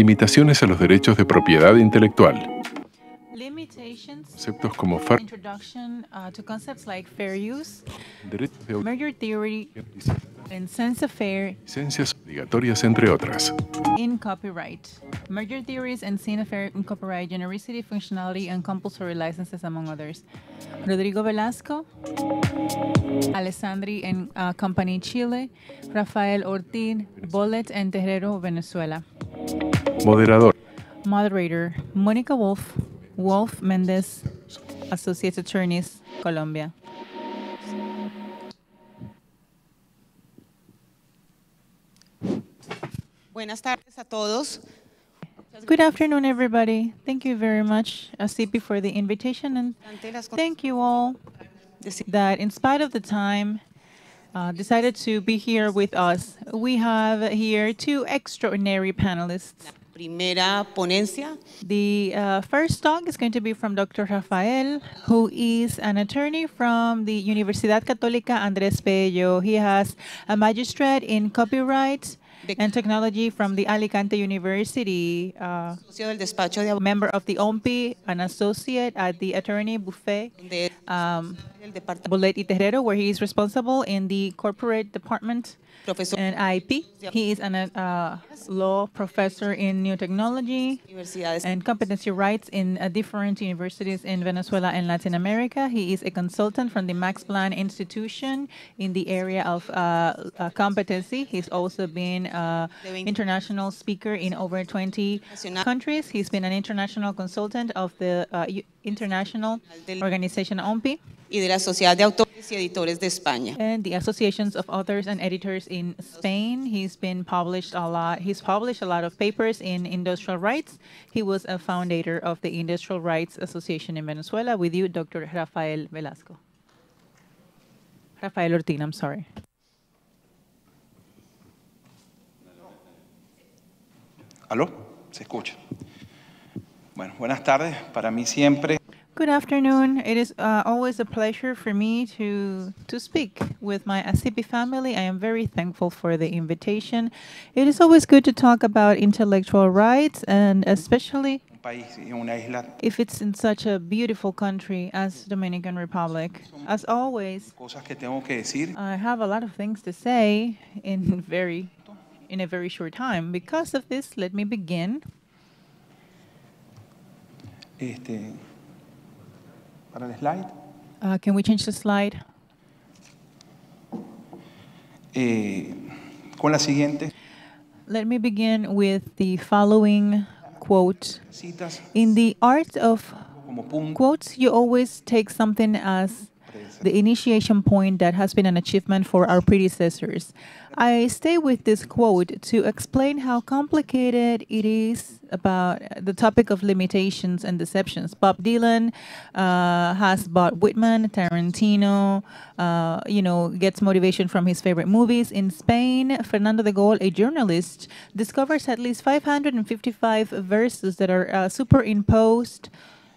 Limitaciones a los derechos de propiedad intelectual. Conceptos como uh, to concepts like fair use, derechos de merger theory, and sense of fair licencias obligatorias, entre otras. in copyright. Merger theories and scene of fair in copyright, genericity, functionality, and compulsory licenses, among others. Rodrigo Velasco, Alessandri and uh, Company Chile, Rafael Ortiz, Bollet and Terrero, Venezuela. Moderador. Moderator, Monica Wolf, Wolf Mendez, Associate Attorneys, Colombia. Buenas tardes a todos. Good afternoon, everybody. Thank you very much, Asipi, for the invitation, and thank you all that, in spite of the time, uh, decided to be here with us. We have here two extraordinary panelists. Primera ponencia The uh, first talk is going to be from Dr. Rafael, who is an attorney from the Universidad Católica Andrés Bello. He has a magistrate in copyright and technology from the Alicante University. Uh, socio del despacho de abogados member of the OMPI, an associate at the attorney buffet, um, Bolet y Terrero, where he is responsible in the corporate department and IP. He is a uh, law professor in new technology and competency rights in uh, different universities in Venezuela and Latin America. He is a consultant from the Max Planck Institution in the area of uh, uh, competency. He's also been an international speaker in over 20 countries. He's been an international consultant of the uh, international organization OMPI y de la Sociedad de Autores y Editores de España. and the associations of authors and editors in Spain. He's been published a lot. He's published a lot of papers in industrial rights. He was a founder of the Industrial Rights Association in Venezuela. With you, Dr. Rafael Velasco. Rafael Ortin, I'm sorry. ¿Aló? ¿Se escucha? Bueno, buenas tardes. Para mí siempre Good afternoon. It is uh, always a pleasure for me to to speak with my Asipi family. I am very thankful for the invitation. It is always good to talk about intellectual rights and especially un país y una isla, if it's in such a beautiful country as Dominican Republic. As always, cosas que tengo que decir. I have a lot of things to say in very in a very short time. Because of this, let me begin. Este, para el slide. Uh, can we change the slide? Eh, con la siguiente Let me begin with the following quote. In the art of quotes, you always take something as the initiation point that has been an achievement for our predecessors. I stay with this quote to explain how complicated it is about the topic of limitations and deceptions. Bob Dylan uh, has bought Whitman, Tarantino, uh, you know, gets motivation from his favorite movies. In Spain, Fernando de Gaulle, a journalist, discovers at least 555 verses that are uh, superimposed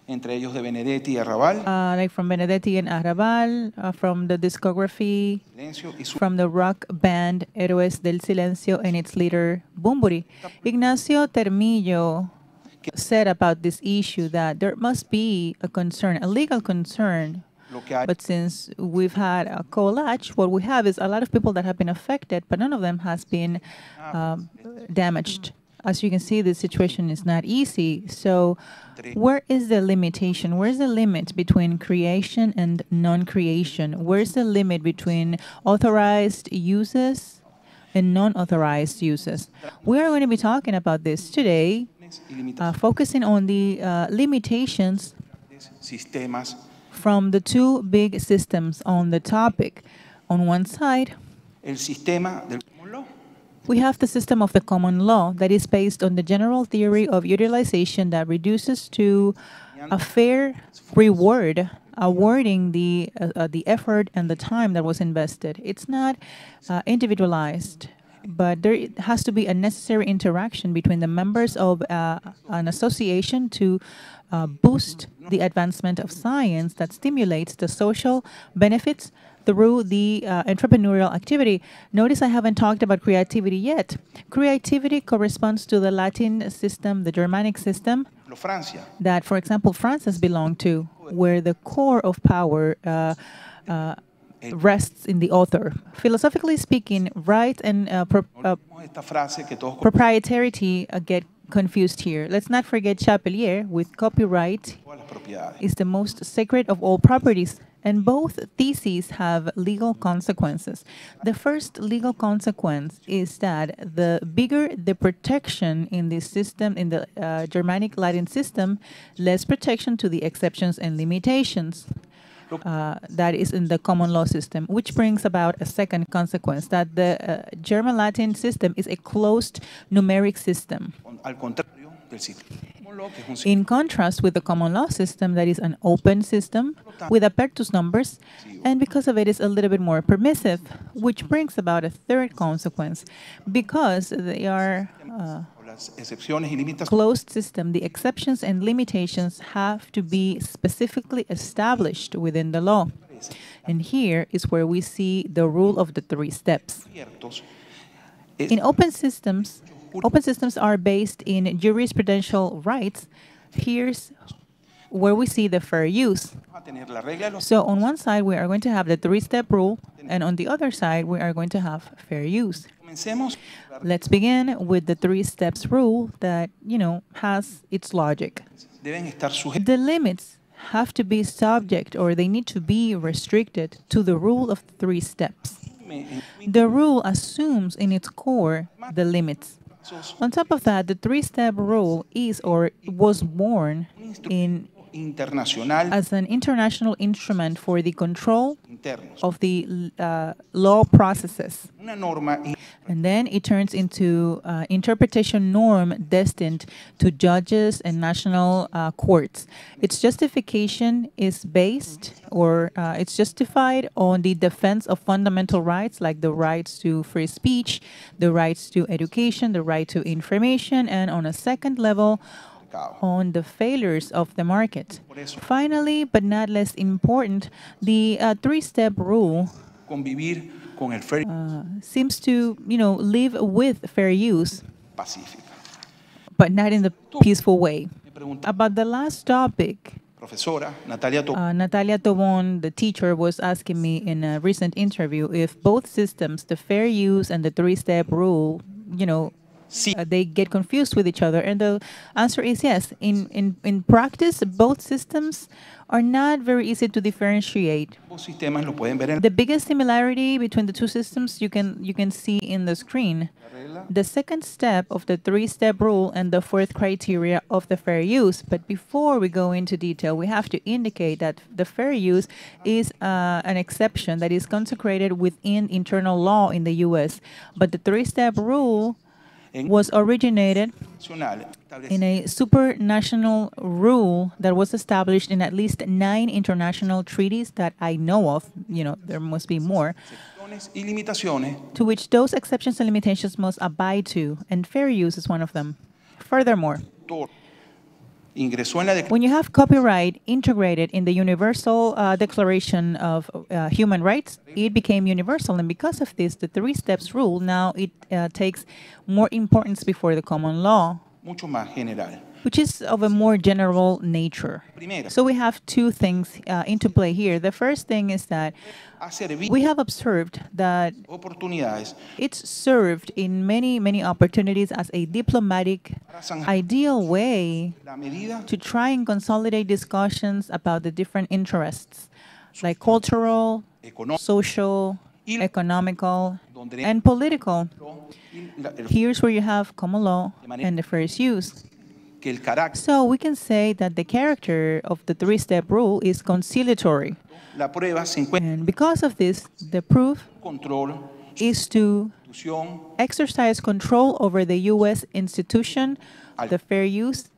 entre ellos de Benedetti y Arrabal, uh, like from Benedetti and Arrabal, uh, from the discography, Silencio y su from the rock band Héroes del Silencio and its leader Bunbury. Ignacio Termillo said about this issue that there must be a concern, a legal concern. lo que hay But since we've had a collage, what we have is a lot of people that have been affected, but none of them has been um, damaged. As you can see, the situation is not easy. So, where is the limitation? Where's the limit between creation and non-creation? Where's the limit between authorized uses and non-authorized uses? We are going to be talking about this today, uh, focusing on the uh, limitations from the two big systems on the topic. On one side, el sistema del common law we have the system of the common law that is based on the general theory of utilization that reduces to a fair reward, awarding the uh, uh, the effort and the time that was invested. It's not uh, individualized, but there has to be a necessary interaction between the members of uh, an association to uh, boost the advancement of science that stimulates the social benefits through the uh, entrepreneurial activity. Notice I haven't talked about creativity yet. Creativity corresponds to the Latin system, the Germanic system, Francia, that, for example, France has belonged to, where the core of power uh, uh, rests in the author. Philosophically speaking, right and uh, pro- uh, tenemos esta frase que todos proprietary uh, get confused here. Let's not forget Chapelier with copyright todas las propiedades. is the most sacred of all properties, and both theses have legal consequences. The first legal consequence is that the bigger the protection in this system, in the uh, Germanic Latin system, less protection to the exceptions and limitations. Uh, that is in the common law system, which brings about a second consequence that the uh, German Latin system is a closed numeric system. Con- Al contrario del sistema common law, que es un sistema In contrast with the common law system, that is an open system with apertus numbers, and because of it is a little bit more permissive, which brings about a third consequence. Because they are uh, con las excepciones y limitaciones. closed system, the exceptions and limitations have to be specifically established within the law. And here is where we see the rule of the three steps. In open systems, open systems are based in jurisprudential rights. Here's where we see the fair use. vamos a tener la regla de los So on one side, we are going to have the three-step rule, and on the other side, we are going to have fair use. Let's begin with the three steps rule that, you know, has its logic. deben estar sujetos The limits have to be subject or they need to be restricted to the rule of three steps. The rule assumes in its core the limits. On top of that, the three-step rule is or was born in as an international instrument for the control of the uh, law processes. Una norma in- And then it turns into uh, interpretation norm destined to judges and national uh, courts. Its justification is based or uh, it's justified on the defense of fundamental rights like the rights to free speech, the rights to education, the right to information, and on a second level, on the failures of the market. Finally, but not less important, the uh, three-step rule convivir con el fair seems to, you know, live with fair use, but not in the peaceful way. About the last topic, Natalia uh, Natalia Tobon, the teacher, was asking me in a recent interview if both systems, the fair use and the three-step rule, you know, uh, they get confused with each other? And the answer is yes. In, in, in practice, both systems are not very easy to differentiate. ambos sistemas lo pueden ver en The biggest similarity between the two systems you can you can see in the screen. The second step of the three-step rule and the fourth criteria of the fair use. But before we go into detail, we have to indicate that the fair use is uh, an exception that is consecrated within internal law in the U.S. But the three-step rule was originated in a supranational rule that was established in at least nine international treaties that I know of. You know, there must be more, excepciones y limitaciones to which those exceptions and limitations must abide to, and fair use is one of them. Furthermore, autor ingresó en la declaración when you have copyright integrated in the Universal uh, Declaration of uh, Human Rights, it became universal, and because of this, the three steps rule now it uh, takes more importance before the common law, mucho más general. Which is of a more general nature. So we have two things uh, into play here. The first thing is that we have observed that it's served in many, many opportunities as a diplomatic, ideal way to try and consolidate discussions about the different interests, like cultural, social, economical, and political. y la- el- Here's where you have common law and the first use. Que el carácter, So we can say that the character of the three-step rule is conciliatory. la prueba se encuentra And because of this, the proof control, is to exercise control over the U.S. institution, the fair use,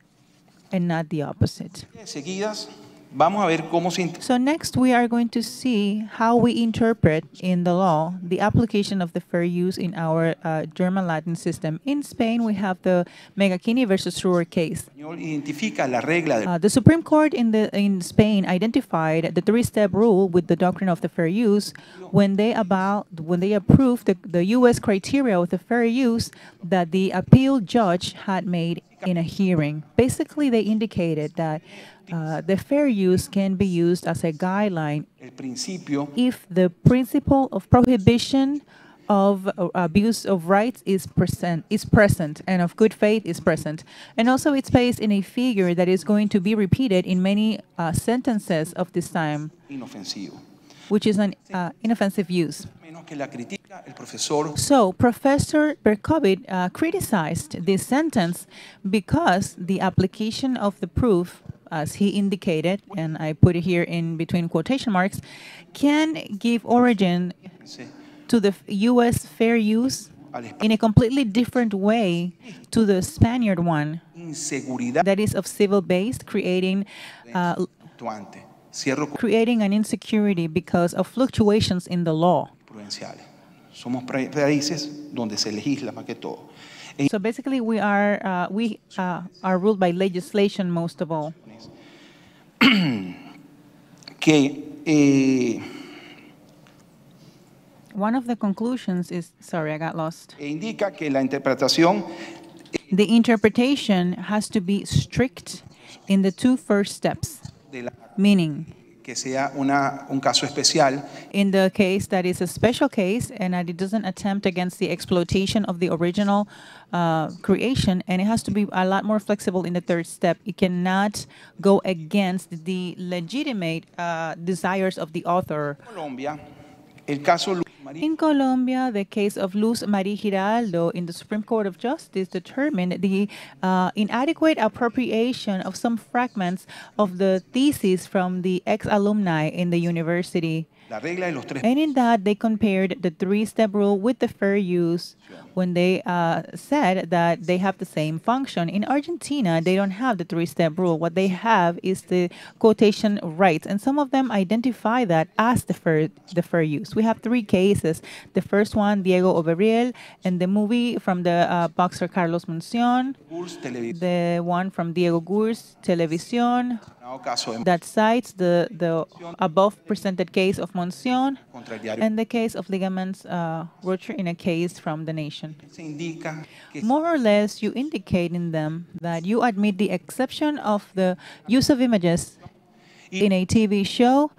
and not the opposite. seguidas Vamos a ver cómo se So next, we are going to see how we interpret in the law the application of the fair use in our uh, German Latin system. In Spain, we have the Megakini versus Ruhr case. Uh, the Supreme Court in the in Spain identified the three-step rule with the doctrine of the fair use when they about when they approved the, the U.S. criteria of the fair use that the appeal judge had made in a hearing. Basically, they indicated that uh, the fair use can be used as a guideline if the principle of prohibition of uh, abuse of rights is present is present and of good faith is present. And also it's based in a figure that is going to be repeated in many uh, sentences of this time which is an uh, inoffensive use. Menos que la critica el profesor so professor Bercovitz uh, criticized this sentence because the application of the proof as he indicated and i put it here in between quotation marks can give origin to the U.S. fair use in a completely different way to the Spaniard one that is of civil based, creating uh, fluctuante. Cierro con creating an insecurity because of fluctuations in the law. Somos países donde se legisla más que todo. So basically, we are uh, we uh, are ruled by legislation most of all. que eh, One of the conclusions is sorry, I got lost. indica que la interpretación The interpretation has to be strict in the two first steps, meaning que sea una, un caso especial in the case that is a special case and that it doesn't attempt against the exploitation of the original uh, creation and it has to be a lot more flexible in the third step it cannot go against the legitimate uh, desires of the author Colombia. El caso Luz in Colombia, the case of Luz Mary Giraldo in the Supreme Court of Justice determined the uh, inadequate appropriation of some fragments of the thesis from the ex-alumni in the university. la regla de los tres And in that, they compared the three-step rule with the fair use when they uh, said that they have the same function. In Argentina, they don't have the three-step rule. What they have is the quotation rights, and some of them identify that as the fair the fair use. We have three cases. The first one, Diego Oberriel, and the movie from the uh, boxer Carlos Televis- The one from Diego Gurs, Televisión, no caso de that cites the, the above presented case of Monzón contra el diario and the case of ligaments uh, rupture in a case from the nation. Que More or less, you indicate in them that you admit the exception of the use of images in a TV show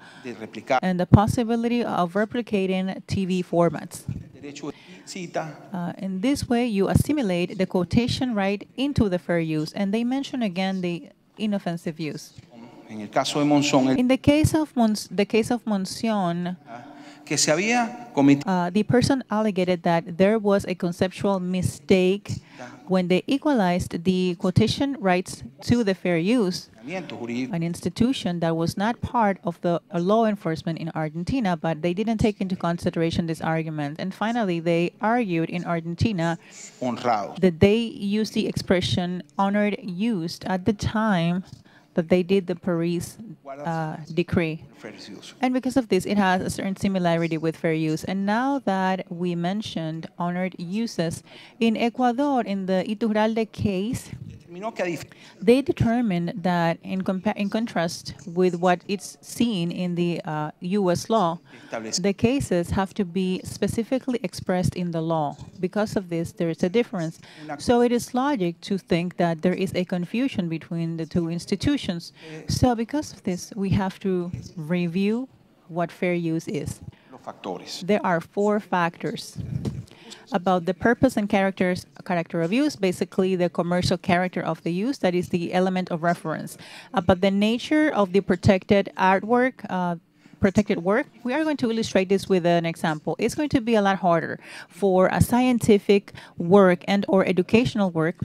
and the possibility of replicating TV formats. el derecho de cita Uh, in this way, you assimilate the quotation right into the fair use, and they mention again the inoffensive use. en el caso de Monzón el- In the case of Mons- the case of Monzón, que se había cometido uh, the person alleged that there was a conceptual mistake when they equalized the quotation rights to the fair use, an institution that was not part of the uh, law enforcement in Argentina, but they didn't take into consideration this argument. And finally, they argued in Argentina that they used the expression honored used at the time that they did the Paris uh, decree. And because of this, it has a certain similarity with fair use. And now that we mentioned honored uses, in Ecuador, in the Iturralde case, Determinó que a dif- they determined that in, in contrast with what it's seen in the uh, U.S. law, the cases have to be specifically expressed in the law. Because of this, there is a difference. So it is logic to think that there is a confusion between the two institutions. So because of this, we have to review what fair use is. There are four factors about the purpose and characters character of use basically the commercial character of the use that is the element of reference about the nature of the protected artwork uh, protected work we are going to illustrate this with an example it's going to be a lot harder for a scientific work and or educational work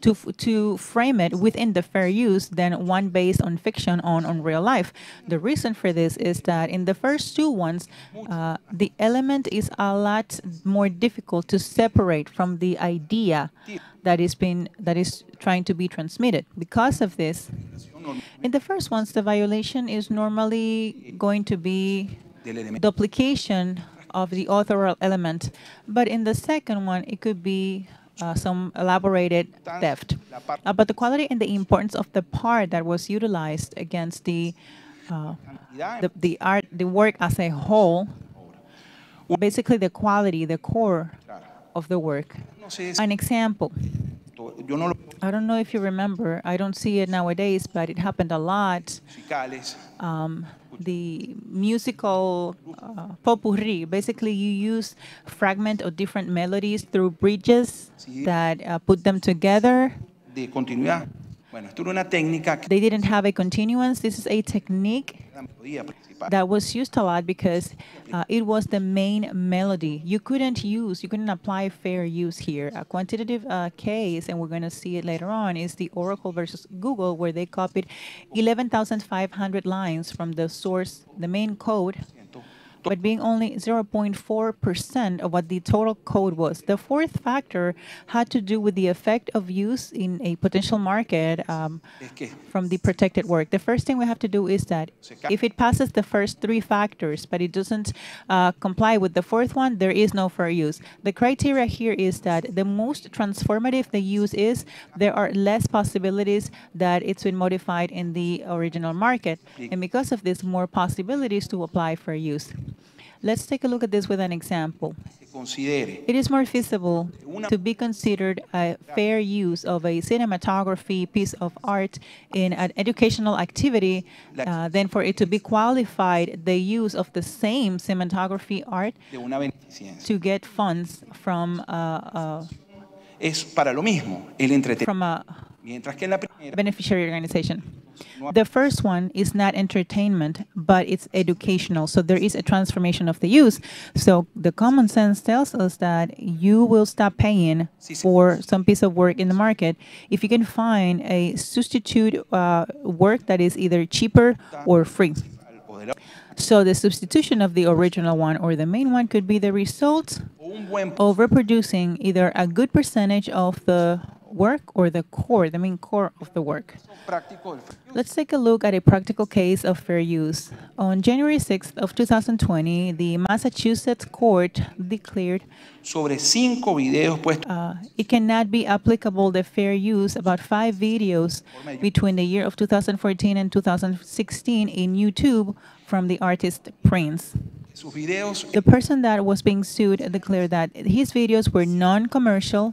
to, to frame it within the fair use than one based on fiction on, on real life. The reason for this is that in the first two ones, uh, the element is a lot more difficult to separate from the idea that is being that is trying to be transmitted. Because of this, In the first ones, the violation is normally going to be duplication of the authorial element. But in the second one, it could be uh, some elaborated theft. Uh, but the quality and the importance of the part that was utilized against the uh, the, the art, the work as a whole, basically the quality, the core of the work. An example. Yo no lo I don't know if you remember. I don't see it nowadays, but it happened a lot. Um, the musical uh, potpourri. Basically, you use fragment of different melodies through bridges that uh, put them together. De continuidad. Bueno, esto era una técnica que They didn't have a continuance. This is a technique era la melodía principal. that was used a lot because uh, it was the main melody. You couldn't use, you couldn't apply fair use here. A quantitative uh, case, and we're going to see it later on, is the Oracle versus Google, where they copied 11,500 lines from the source, the main code, but being only 0.4% of what the total code was. The fourth factor had to do with the effect of use in a potential market um, from the protected work. The first thing we have to do is that if it passes the first three factors, but it doesn't uh, comply with the fourth one, there is no fair use. The criteria here is that the most transformative the use is, there are less possibilities that it's been modified in the original market. And because of this, more possibilities to apply fair use. Let's take a look at this with an example. It is more feasible to be considered a fair use of a cinematography piece of art in an educational activity uh, than for it to be qualified the use of the same cinematography art de una beneficencia. to get funds from uh, uh, Es para lo mismo el entretenimiento. from a Mientras que en la primera beneficiary organization. The first one is not entertainment, but it's educational. So there is a transformation of the use. So the common sense tells us that you will stop paying for some piece of work in the market if you can find a substitute uh, work that is either cheaper or free. o de la- So the substitution of the original one or the main one could be the result of reproducing either a good percentage of the work or the core, the main core of the work. práctico del fair use. Let's take a look at a practical case of fair use. On January 6th of 2020, the Massachusetts court declared sobre cinco videos puestos uh, it cannot be applicable the fair use about five videos between the year of 2014 and 2016 in YouTube from the artist Prince. The person that was being sued declared that his videos were non-commercial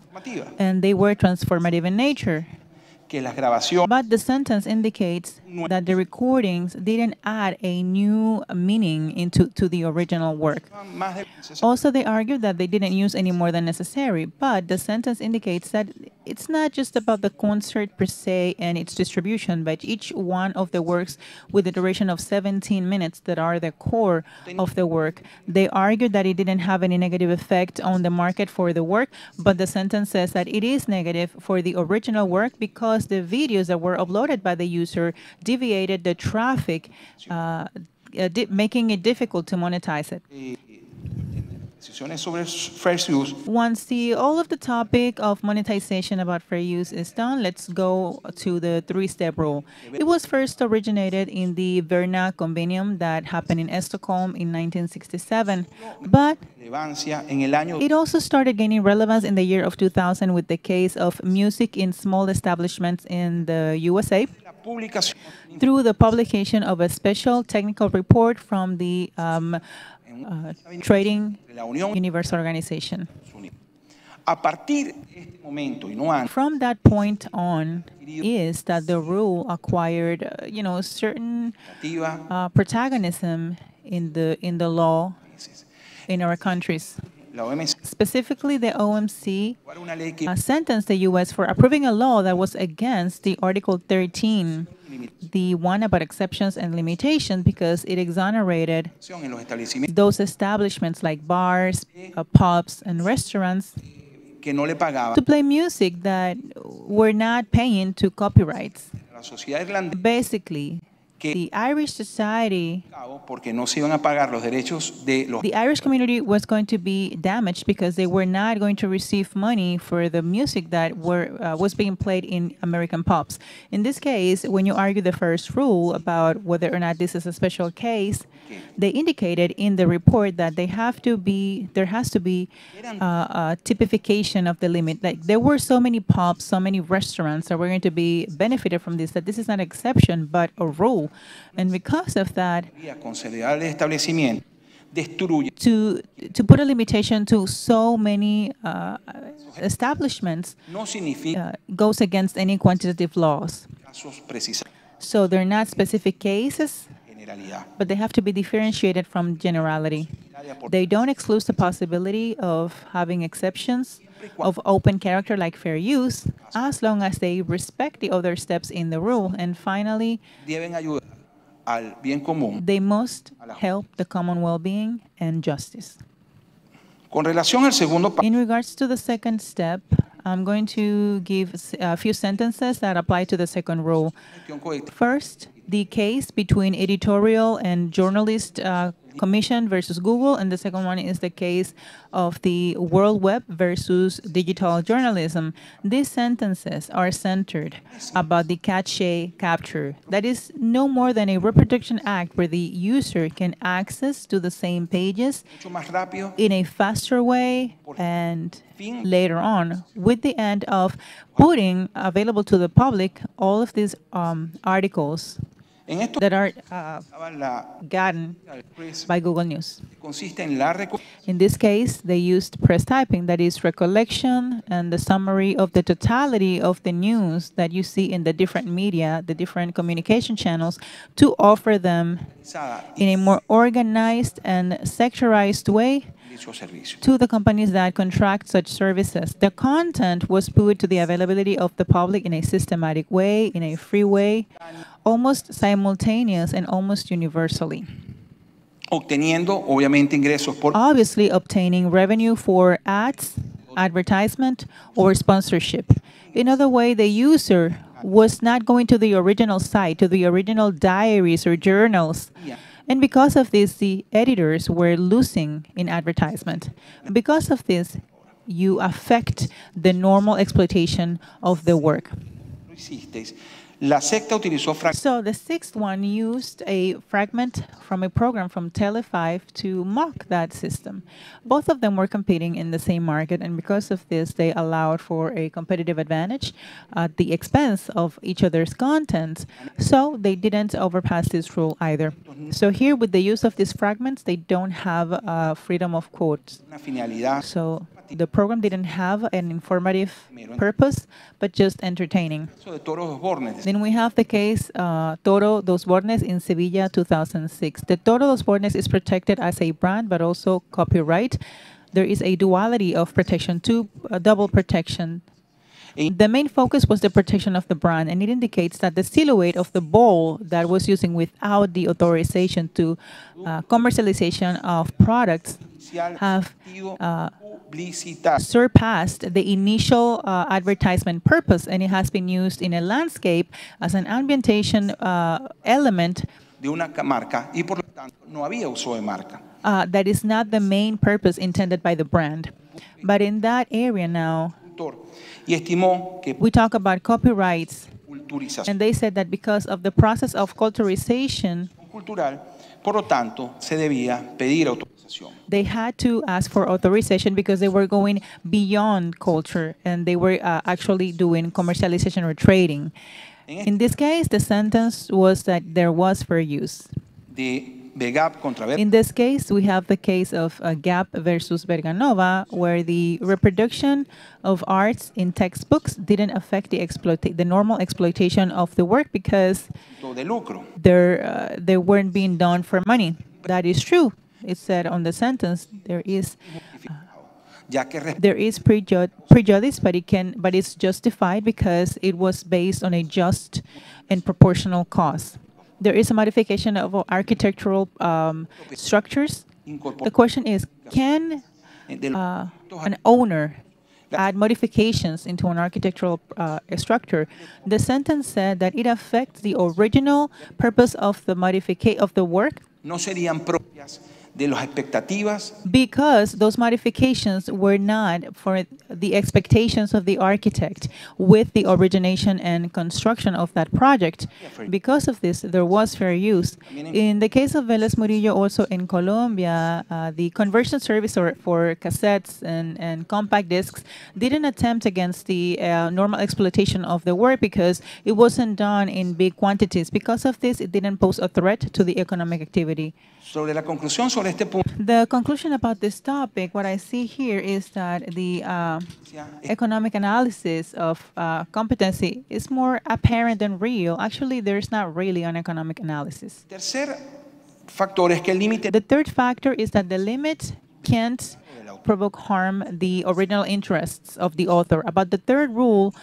and they were transformative in nature. Que las grabaciones But the sentence indicates that the recordings didn't add a new meaning into to the original work. eran más de necesario. Also, they argued that they didn't use any more than necessary, but the sentence indicates that it's not just about the concert per se and its distribution, but each one of the works with a duration of 17 minutes that are the core of the work. They argued that it didn't have any negative effect on the market for the work, but the sentence says that it is negative for the original work because the videos that were uploaded by the user deviated the traffic, uh, uh, making it difficult to monetize it. Decisiones sobre first use Once the all of the topic of monetization about fair use is done, let's go to the three-step rule. It was first originated in the Verna Convenium that happened in Stockholm in 1967, but relevancia en el año it also started gaining relevance in the year of 2000 with the case of music in small establishments in the USA through the publication of a special technical report from the um, uh, Trading de la Unión Universe Organization. Unidos. A partir de este momento y no antes, from that point on is that the rule acquired, uh, you know, certain uh, protagonism in the in the law in our countries. Specifically, the OMC aprobara una ley que uh, sentenced the U.S. for approving a law that was against the Article 13, the one about exceptions and limitations, because it exonerated en los establecimientos those establishments like bars, uh, pubs, and restaurants que no le pagaban to play music that were not paying to copyrights. a la sociedad irlandesa Basically, The Irish society porque no se iban a pagar los derechos de los the Irish community was going to be damaged because they were not going to receive money for the music that were uh, was being played in American pubs. In this case, when you argue the first rule about whether or not this is a special case, they indicated in the report that they have to be there has to be uh, a typification of the limit. Like there were so many pubs, so many restaurants that were going to be benefited from this. That this is not an exception but a rule, and because of that, a consolidar el establecimiento destruye to to put a limitation to so many uh, establishments uh, goes against any quantitative laws. So they're not specific cases, but they have to be differentiated from generality. They don't exclude the possibility of having exceptions of open character like fair use, as long as they respect the other steps in the rule. And finally, Deben ayudar al bien común. they must help the common well-being and justice. Con relación al segundo pa- In regards to the second step, I'm going to give a few sentences that apply to the second rule. First, the case between editorial and journalist uh, commission versus Google, and the second one is the case of the World Web versus digital journalism. These sentences are centered about the cache capture. That is no more than a reproduction act where the user can access to the same pages mucho más rápido in a faster way and later on with the end of putting available to the public all of these um, articles that are uh, gotten by Google News. consiste en la In this case, they used press typing, that is recollection and the summary of the totality of the news that you see in the different media, the different communication channels, to offer them in a more organized and sectorized way. To the companies that contract such services. The content was put to the availability of the public in a systematic way, in a free way, almost simultaneous and almost universally. Obteniendo, obviamente, ingresos por Obviously, obtaining revenue for ads, advertisement, or sponsorship. In other way, the user was not going to the original site, to the original diaries or journals. And because of this, the editors were losing in advertisement. Because of this, you affect the normal exploitation of the work. La Sexta utilizó So the sixth one used a fragment from a program from Tele5 to mock that system. Both of them were competing in the same market, and because of this, they allowed for a competitive advantage at the expense of each other's content. So they didn't overpass this rule either. So here, with the use of these fragments, they don't have uh, freedom of quotes. So the program didn't have an informative purpose, but just entertaining. de We have the case uh, Toro de Osborne in Sevilla 2006. The Toro de Osborne is protected as a brand, but also copyright. There is a duality of protection, two uh, double protection. The main focus was the protection of the brand, and it indicates that the silhouette of the ball that was using without the authorization to uh, commercialization of products have uh, surpassed the initial uh, advertisement purpose, and it has been used in a landscape as an ambientation uh, element de una marca y por lo tanto no había uso de marca. uh, that is not the main purpose intended by the brand. But in that area now, Autor. Y estimó que we talk about copyrights, and they said that because of the process of culturization, cultural, por lo tanto, se debía pedir autorización. They had to ask for authorization because they were going beyond culture and they were uh, actually doing commercialization or trading. In this case, the sentence was that there was fair use. De VEGAP contra Ver- In this case, we have the case of uh, Gap versus Berganova, where the reproduction of arts in textbooks didn't affect the exploita- the normal exploitation of the work because they're, uh, they weren't being done for money. That is true. It said on the sentence there is there is preju- prejudice, but it can but it's justified because it was based on a just and proportional cause. There is a modification of architectural um, structures. The question is, can uh, an owner add modifications into an architectural uh, structure, the sentence said that it affects the original purpose of the modification of the work no serían propias de las expectativas because those modifications were not for the expectations of the architect with the origination and construction of that project. Because of this, there was fair use. In the case of Vélez Murillo, also in Colombia, uh, the conversion service or, for cassettes and, and compact discs didn't attempt against the uh, normal exploitation of the work because it wasn't done in big quantities. Because of this, it didn't pose a threat to the economic activity. sobre la conclusión sobre. The conclusion about this topic, what I see here is that the uh, economic analysis of uh, competency is more apparent than real. Actually, there's not really an economic analysis. Tercer factor es que el The third factor is that the limit can't provoke harm the original interests of the author. About the third rule,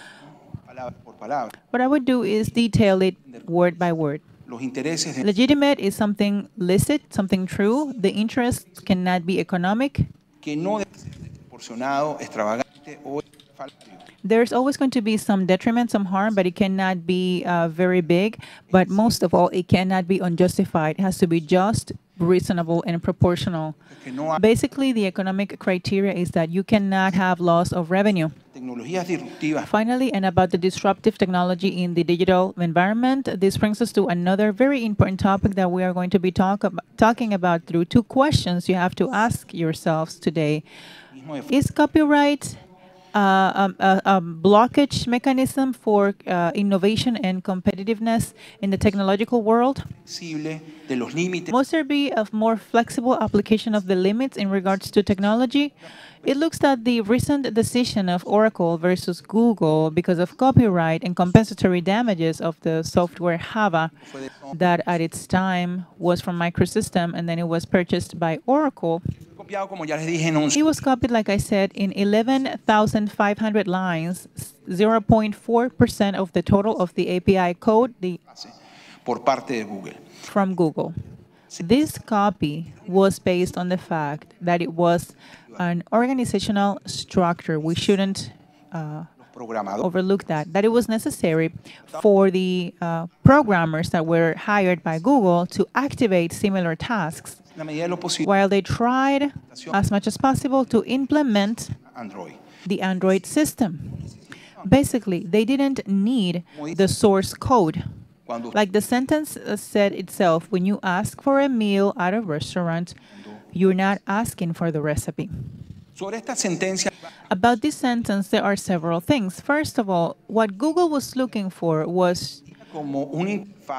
palabra por palabra, what I would do is detail it word by word. Los intereses de- Legitimate is something licit, something true. The interest cannot be economic. que no debe ser desproporcionado, extravagante o faltario. There's always going to be some detriment, some harm, but it cannot be uh, very big. But most of all, it cannot be unjustified. It has to be just, reasonable, and proportional. que no hay Basically, the economic criteria is that you cannot have loss of revenue. Finally, and about the disruptive technology in the digital environment, this brings us to another very important topic that we are going to be talk ab- talking about through two questions you have to ask yourselves today. Is copyright uh, a, a blockage mechanism for uh, innovation and competitiveness in the technological world? flexible de los límites Must there be a more flexible application of the limits in regards to technology? It looks that the recent decision of Oracle versus Google because of copyright and compensatory damages of the software Java that at its time was from Microsystem and then it was purchased by Oracle. Copiado como ya les dije en 11 It was copied, like I said, in 11,500 lines, 0.4% of the total of the API code the, por parte de Google. from Google. This copy was based on the fact that it was an organizational structure. We shouldn't uh, overlook that, that it was necessary for the uh, programmers that were hired by Google to activate similar tasks en la medida de lo posible while they tried as much as possible to implement Android. the Android system. Basically, they didn't need the source code. Like the sentence uh, said itself, when you ask for a meal at a restaurant, you're not asking for the recipe. sobre esta sentencia About this sentence, there are several things. First of all, what Google was looking for was como una interfaz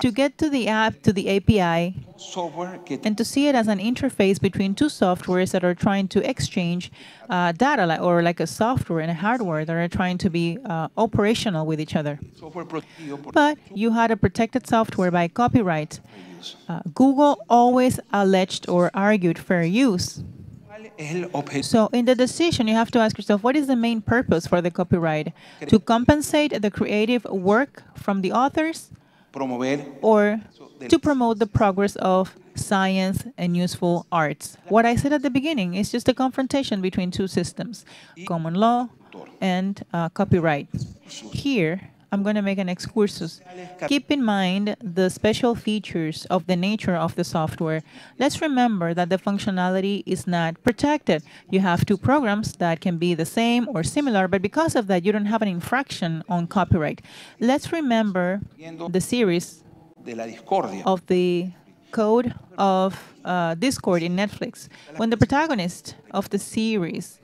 to get to the app, to the API, and to see it as an interface between two softwares that are trying to exchange uh, data, like, or like a software and a hardware that are trying to be uh, operational with each other. software protegido por But you had a protected software by copyright. Uh, Google always alleged or argued fair use. So in the decision, you have to ask yourself, what is the main purpose for the copyright? To compensate the creative work from the authors or to promote the progress of science and useful arts. What I said at the beginning is just a confrontation between two systems, common law and uh, copyright. Here, I'm going to make an excursus. Keep in mind the special features of the nature of the software. Let's remember that the functionality is not protected. You have two programs that can be the same or similar, but because of that, you don't have an infraction on copyright. Let's remember the series of the code of uh, Discord in Netflix. When the protagonist of the series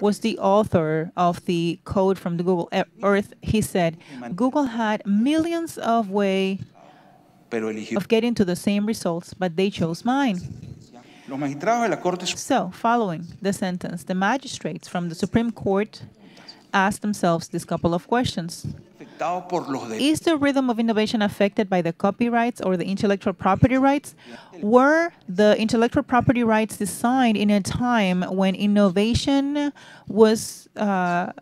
was the author of the code from the Google Earth, he said Google had millions of way pero eligió of getting to the same results, but they chose mine. los magistrados de la Corte Suprema So, following the sentence, the magistrates from the Supreme Court asked themselves this couple of questions. afectados por los de Is the rhythm of innovation affected by the copyrights or the intellectual property rights? Were the intellectual property rights designed in a time when innovation was uh,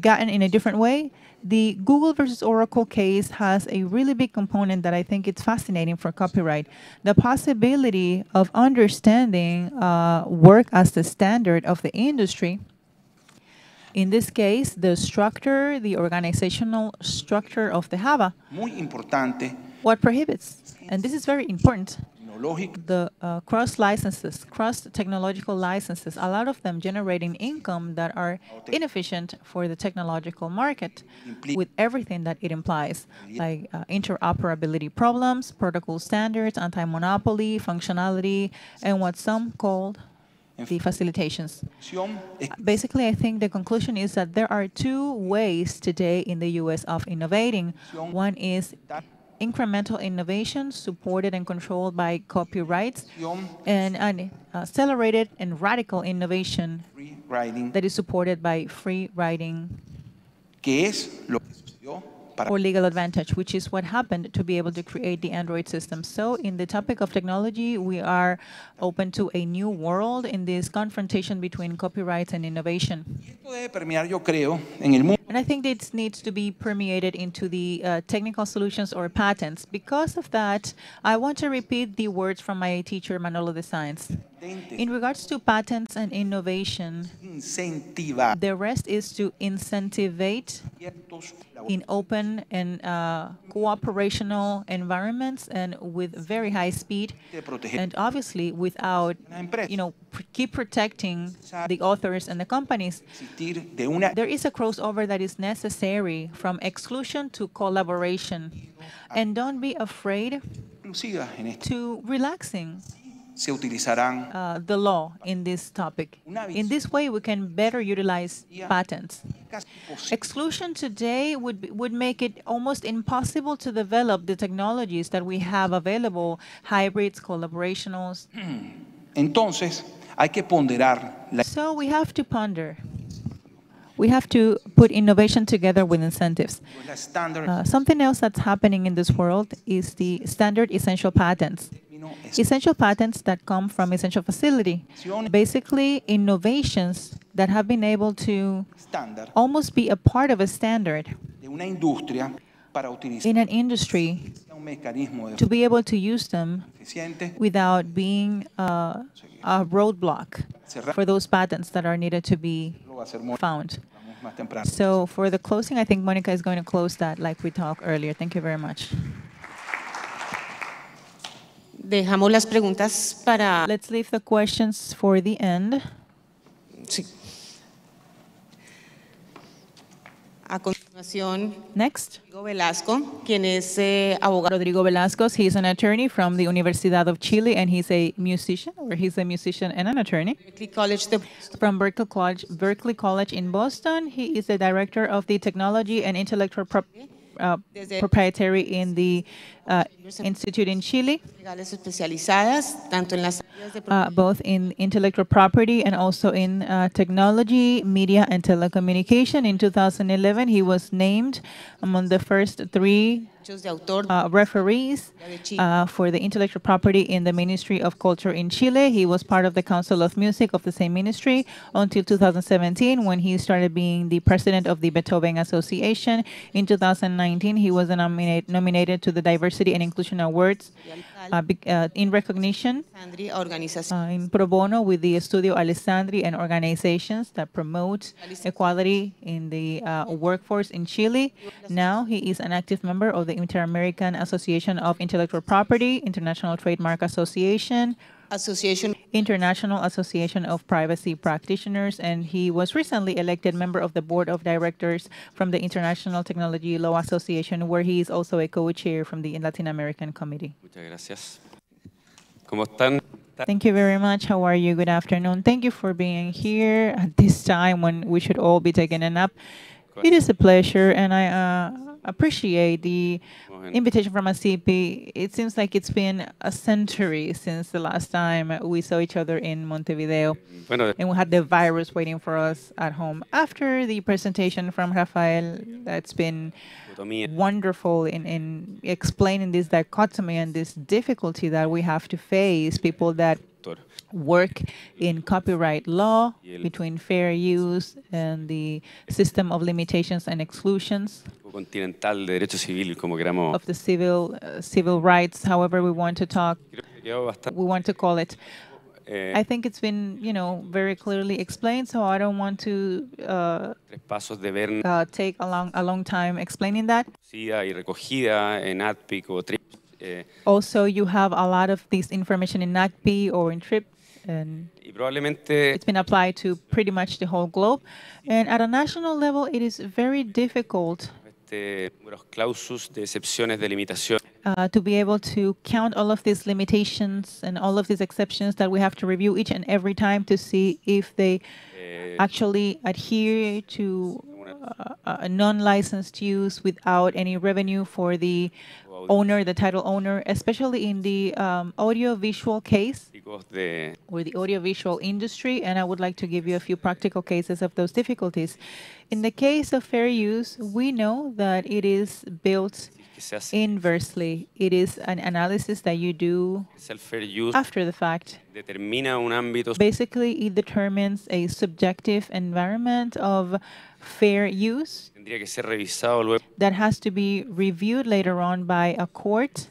gotten in a different way? The Google versus Oracle case has a really big component that I think it's fascinating for copyright. The possibility of understanding uh, work as the standard of the industry In this case, the structure, the organizational structure of the importante, what prohibits, and this is very important, the uh, cross licenses, cross technological licenses, a lot of them generating income that are inefficient for the technological market with everything that it implies, like uh, interoperability problems, protocol standards, anti-monopoly, functionality, and what some called the facilitations. Uh, basically, I think the conclusion is that there are two ways today in the US of innovating. One is incremental innovation supported and controlled by copyrights, and an accelerated and radical innovation that is supported by free writing que es lo que sucedió para or legal advantage, which is what happened to be able to create the Android system. So, in the topic of technology, we are open to a new world in this confrontation between copyrights and innovation. Esto debe permear, yo creo, en el mundo And I think this needs to be permeated into the uh, technical solutions or patents. Because of that, I want to repeat the words from my teacher, Manolo Desantes. In regards to patents and innovation, the rest is to incentivate in open and uh, cooperational environments and with very high speed and obviously without you know keep protecting the authors and the companies. existir de una there is a crossover that is necessary from exclusion to collaboration. And don't be afraid exclusiva en esto. to relaxing Se utilizarán uh, the law in this topic in this way we can better utilize patents Exclusion today would be, would make it almost impossible to develop the technologies that we have available, hybrids, collaborationals. Entonces, hay que ponderar la So we have to ponder. We have to put innovation together with incentives. Uh, something else that's happening in this world is the standard essential patents. Essential patents that come from essential facility. Basically, innovations that have been able to almost be a part of a standard de una industria para utilizar in an industry un mecanismo de to be able to use them without being uh, a roadblock for those patents that are needed to be lo va a hacer muy found. vamos más temprano. So for the closing, I think Monica is going to close that like we talked earlier. Thank you very much. Dejamos las preguntas para... Let's leave the questions for the end. Sí. A continuación, Next, Rodrigo Velasco, quien es eh, abogado Rodrigo Velascos. He's an attorney from the Universidad of Chile, and he's a musician, or he's a musician and an attorney. Berklee College de From Berklee College, Berklee College in Boston. He is the director of the technology and intellectual prop, uh, proprietary in the uh, institute in Chile, legales especializadas, tanto en las áreas de uh, both in intellectual property and also in uh, technology, media, and telecommunication. In 2011, he was named among the first three derechos de autor uh, referees uh, for the intellectual property in the Ministry of Culture in Chile. He was part of the Council of Music of the same ministry until 2017 when he started being the president of the Beethoven Association. In 2019, he was nominate, nominated to the Diversity and Inclusion Awards uh, uh, in recognition uh, in pro bono with the Estudio Alessandri and organizations that promote equality in the uh, workforce in Chile. Now he is an active member of the Inter-American Association of Intellectual Property, International Trademark Association, Association International Association of Privacy Practitioners, and he was recently elected member of the board of directors from the International Technology Law Association, where he is also a co-chair from the Latin American Committee. Muchas gracias. ¿Cómo están? Thank you very much. How are you? Good afternoon. Thank you for being here at this time when we should all be taking a nap. It is a pleasure, and I uh, appreciate the invitation from ASIPI. It seems like it's been a century since the last time we saw each other in Montevideo, and we had the virus waiting for us at home. After the presentation from Rafael, that's been wonderful in, in explaining this dichotomy and this difficulty that we have to face people that work in copyright law between fair use and the system of limitations and exclusions continental de derecho civil, como queramos. of the civil uh, civil rights however we want to talk Creo que quedó bastante we want to call it eh, I think it's been, you know, very clearly explained, so I don't want to uh, tres pasos de ver uh, take a long, a long time explaining that. nacida y recogida en ADPIC o TRIPS. eh, Also, you have a lot of this information in NACP or in TRIP, and it's been applied to pretty much the whole globe. And at a national level, it is very difficult este, números clausus de excepciones de limitación. Uh, to be able to count all of these limitations and all of these exceptions that we have to review each and every time to see if they eh, actually adhere to uh, a non-licensed use without any revenue for the owner, the title owner, especially in the um, audio-visual case or the audiovisual industry, and I would like to give you a few practical cases of those difficulties. In the case of fair use, we know that it is built que se hace inversely. It is an analysis that you do el fair use after the fact. determina un ámbito Basically, it determines a subjective environment of fair use tendría que ser revisado luego that has to be reviewed later on by a court.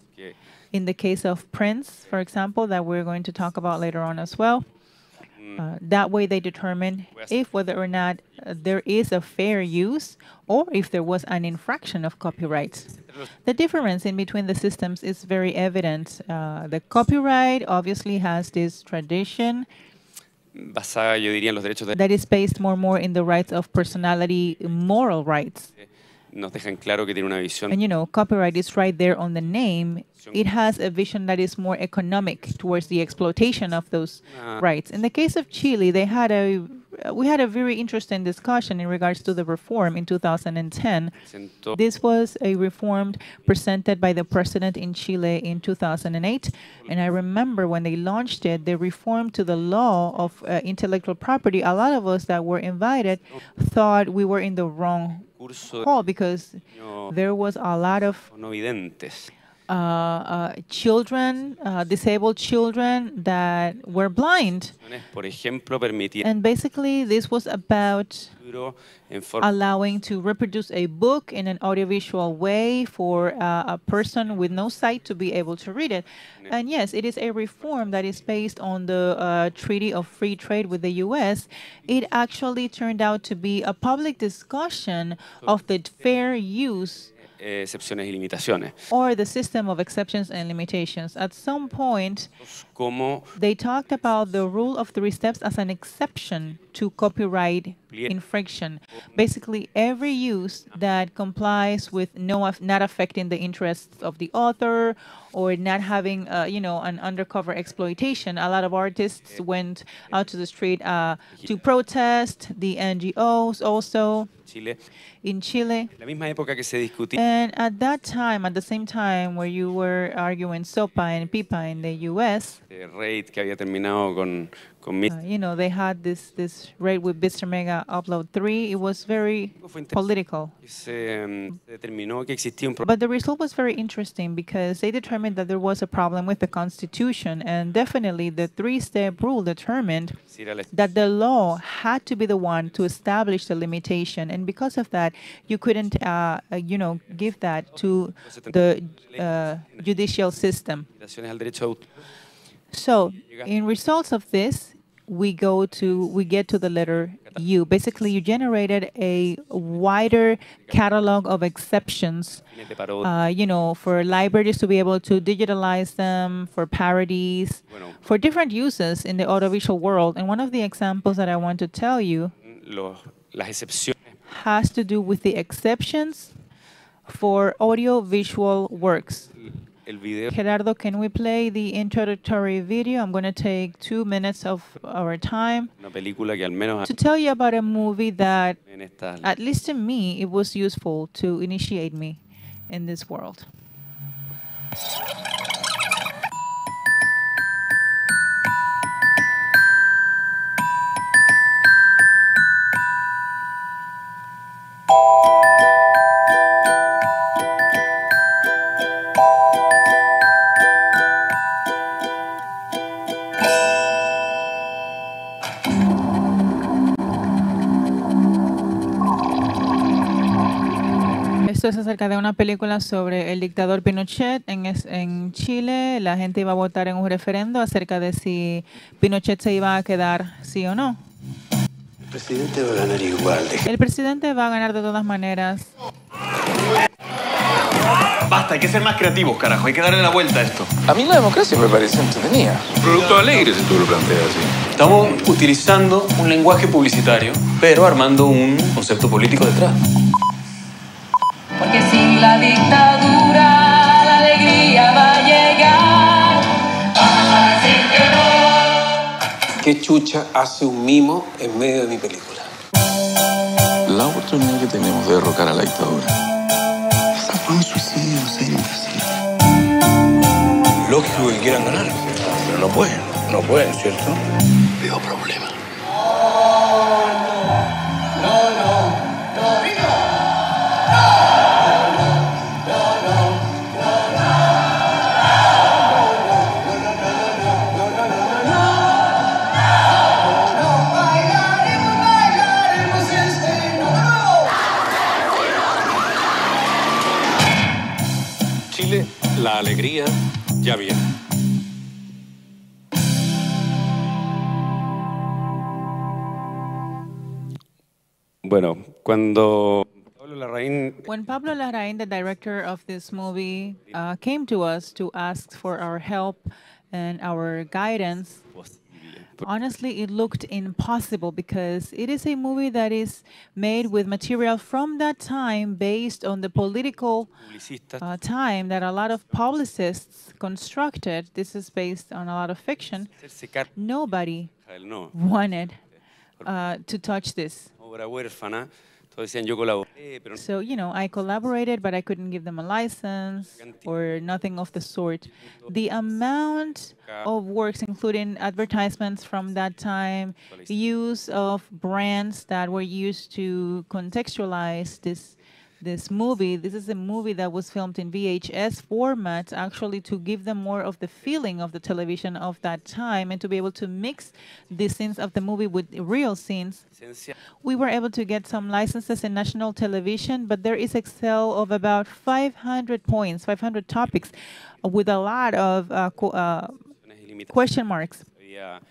In the case of Prince, for example, that we're going to talk about later on as well. Uh, that way, they determine if whether or not uh, there is a fair use or if there was an infraction of copyright. The difference in between the systems is very evident. Uh, the copyright obviously has this tradition basada yo diría en los derechos de that is based more and more in the rights of personality, moral rights. Nos dejan claro que tiene una visión And you know, copyright is right there on the name. It has a vision that is more economic towards the exploitation of those Ah. rights. In the case of Chile, they had a we had a very interesting discussion in regards to the reform in 2010. presentó This was a reform presented by the president in Chile in 2008. And I remember when they launched it, the reform to the law of uh, intellectual property, a lot of us that were invited thought we were in the wrong hall because there was a lot of uh, uh, children, uh, disabled children that were blind. por ejemplo And basically, this was about libro en forma allowing to reproduce a book in an audiovisual way for uh, a person with no sight to be able to read it. And yes, it is a reform that is based on the uh, Treaty of Free Trade with the US. It actually turned out to be a public discussion of the fair use excepciones y limitaciones or the system of exceptions and limitations. At some point, como they talked about the rule of three steps as an exception to copyright infraction. Basically, every use that complies with no not affecting the interests of the author or not having, uh, you know, an undercover exploitation. A lot of artists went out to the street uh, to protest. The NGOs also Chile in Chile. la misma época que se discutía And at that time, at the same time where you were arguing SOPA and PIPA in the U.S., raid que había terminado con con uh, you know, they had this this raid with Mr. Megaupload 3. It was very political. se determinó que existía un But the result was very interesting because they determined that there was a problem with the Constitution, and definitely the three-step rule determined that the law had to be the one to establish the limitation, and because of that, you couldn't, uh, uh, you know, give that to the uh, judicial system. So, in results of this, we go to we get to the letter U. Basically, you generated a wider catalog of exceptions. Uh, you know, for libraries to be able to digitalize them, for parodies, for different uses in the audiovisual world. And one of the examples that I want to tell you has to do with the exceptions for audiovisual works. Gerardo, can we play the introductory video? I'm going to take two minutes of our time una película que al menos to tell you about a movie that, at least to me, it was useful to initiate me in this world. Esto es acerca de una película sobre el dictador Pinochet en, es- en Chile. La gente iba a votar en un referendo acerca de si Pinochet se iba a quedar sí o no. El presidente va a ganar igual. deje- El presidente va a ganar de todas maneras. Basta, hay que ser más creativos, carajo. Hay que darle la vuelta a esto. A mí la democracia me parece entretenida. Producto alegre si tú lo planteas así. Estamos utilizando un lenguaje publicitario, pero armando un concepto político detrás. Porque sin la dictadura la alegría va a llegar. ¿Qué chucha hace un mimo en medio de mi película? La oportunidad que tenemos de derrocar a la dictadura. Esa fue un suicidio, serio, Lógico que quieran ganar, pero no pueden, no pueden, ¿cierto? Veo problema. Ya viene. Bueno, cuando Pablo Larraín When Pablo Larraín, the director of this movie, uh, came to us to ask for our help and our guidance, honestly, it looked impossible because it is a movie that is made with material from that time based on the political uh, time that a lot of publicists constructed. This is based on a lot of fiction. Nobody wanted uh, to touch this. Obra decían yo colaboré, pero So, you know, I collaborated, but I couldn't give them a license or nothing of the sort. The amount of works, including advertisements from that time, use of brands that were used to contextualize this this movie. This is a movie that was filmed in VHS format, actually to give them more of the feeling of the television of that time and to be able to mix the scenes of the movie with real scenes. We were able to get some licenses in national television, but there is Excel of about 500 points, 500 topics, with a lot of uh, uh, question marks.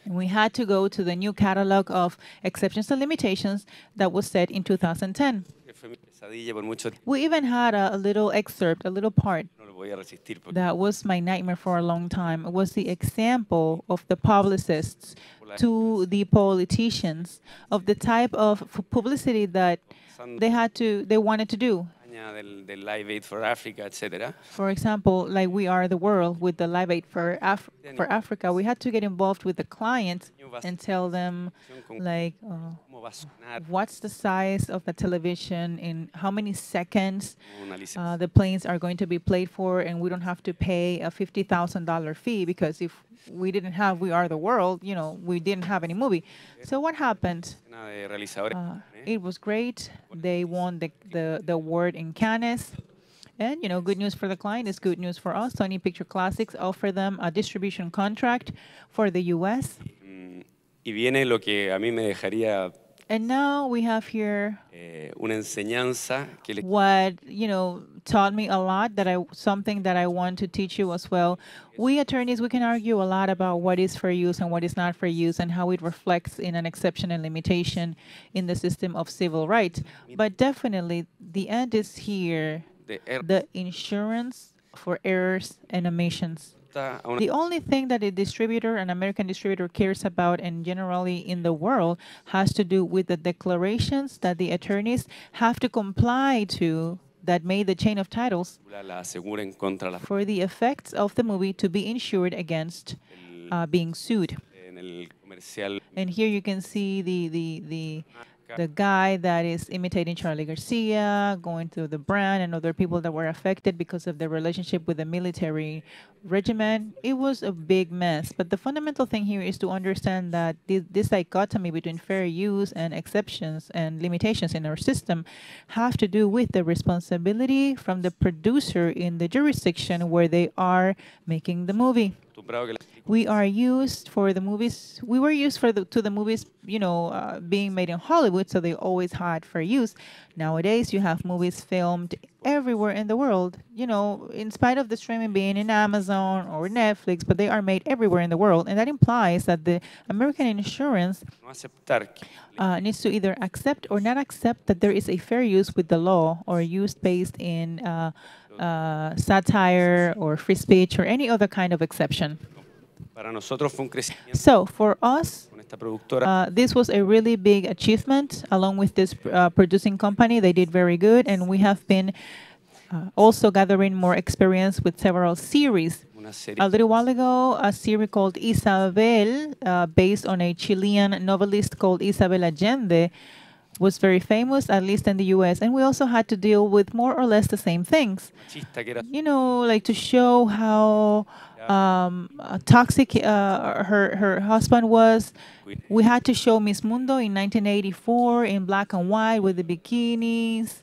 We had to go to the new catalog of exceptions and limitations that was set in 2010. Fue mi pesadilla por mucho tiempo, We even had a, a little excerpt, a little part no lo podía resistir porque that was my nightmare for a long time. It was the example of the publicists to the politicians of the type of publicity that they had to, they wanted to do. Campaña del, del Live Aid for Africa, etcétera. For example, like we are the world with the Live Aid for, Af- for Africa, we had to get involved with the clients and tell them, like, uh, ¿Cómo va a sonar what's the size of the television in how many seconds uh, the planes are going to be played for, and we don't have to pay a fifty thousand dollar fee because if we didn't have We Are the World, you know, we didn't have any movie. So what happened? Una de realizadores. Uh, it was great. They won the, the, the award in Cannes. And, you know, good news for the client is good news for us. Sony Picture Classics offer them a distribution contract for the U.S. Y viene lo que a mí me dejaría And now we have here eh, una enseñanza que le what you know taught me a lot that I something that I want to teach you as well. We attorneys we can argue a lot about what is fair use and what is not fair use and how it reflects in an exception and limitation in the system of civil rights. But definitely the end is here. de er- The insurance for errors and omissions. The only thing that a distributor, an American distributor, cares about and generally in the world has to do with the declarations that the attorneys have to comply to that made the chain of titles la aseguren contra la for the effects of the movie to be insured against uh, being sued. en el comercial And here you can see the the the the guy that is imitating Charlie Garcia, going through the brand and other people that were affected because of their relationship with the military regiment. It was a big mess. But the fundamental thing here is to understand that this, this dichotomy between fair use and exceptions and limitations in our system have to do with the responsibility from the producer in the jurisdiction where they are making the movie. Tu acostumbrado que las we are used for the movies. We were used for the to the movies, you know, uh, being made in Hollywood, so they always had fair use. Nowadays, you have movies filmed everywhere in the world. You know, in spite of the streaming being in Amazon or Netflix, but they are made everywhere in the world, and that implies that the American insurance no aceptar que uh, needs to either accept or not accept that there is a fair use with the law or use based in uh, uh, satire or free speech or any other kind of exception. So for us, con esta productora. uh, this was a really big achievement along with this uh, producing company. They did very good, and we have been uh, also gathering more experience with several series. A little while ago, a series called Isabel, uh, based on a Chilean novelist called Isabel Allende, was very famous, at least in the US. And we also had to deal with more or less the same things. machista que era You know, like to show how um, uh, toxic uh, her, her husband was. We had to show Miss Mundo in 1984 in black and white with the bikinis.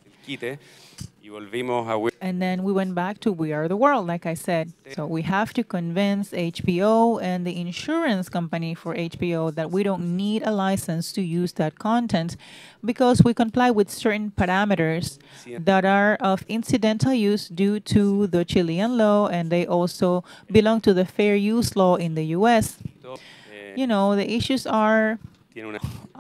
And then we went back to We Are the World, like I said. So we have to convince HBO and the insurance company for HBO that we don't need a license to use that content because we comply with certain parameters that are of incidental use due to the Chilean law and they also belong to the fair use law in the US. You know, the issues are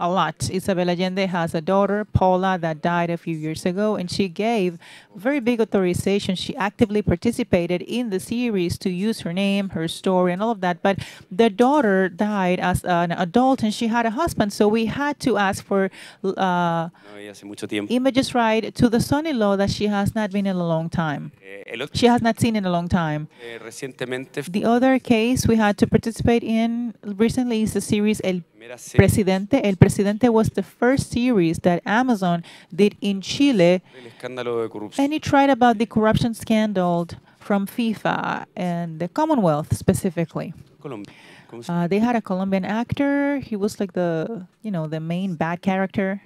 a lot. Isabel Allende has a daughter, Paula, that died a few years ago, and she gave very big authorization. She actively participated in the series to use her name, her story, and all of that. But the daughter died as an adult, and she had a husband, so we had to ask for uh, no veía hace mucho tiempo. images right to the son-in-law that she has not been in a long time. Eh, She has not seen in a long time. eh, The other case we had to participate in recently is the series El la primera serie Presidente. El Presidente was the first series that Amazon did in Chile, del escándalo de corrupción. and it tried about the corruption scandal from FIFA and the Commonwealth specifically. Colombia. ¿Cómo se Uh, they had a Colombian actor. He was like the, you know, the main bad character.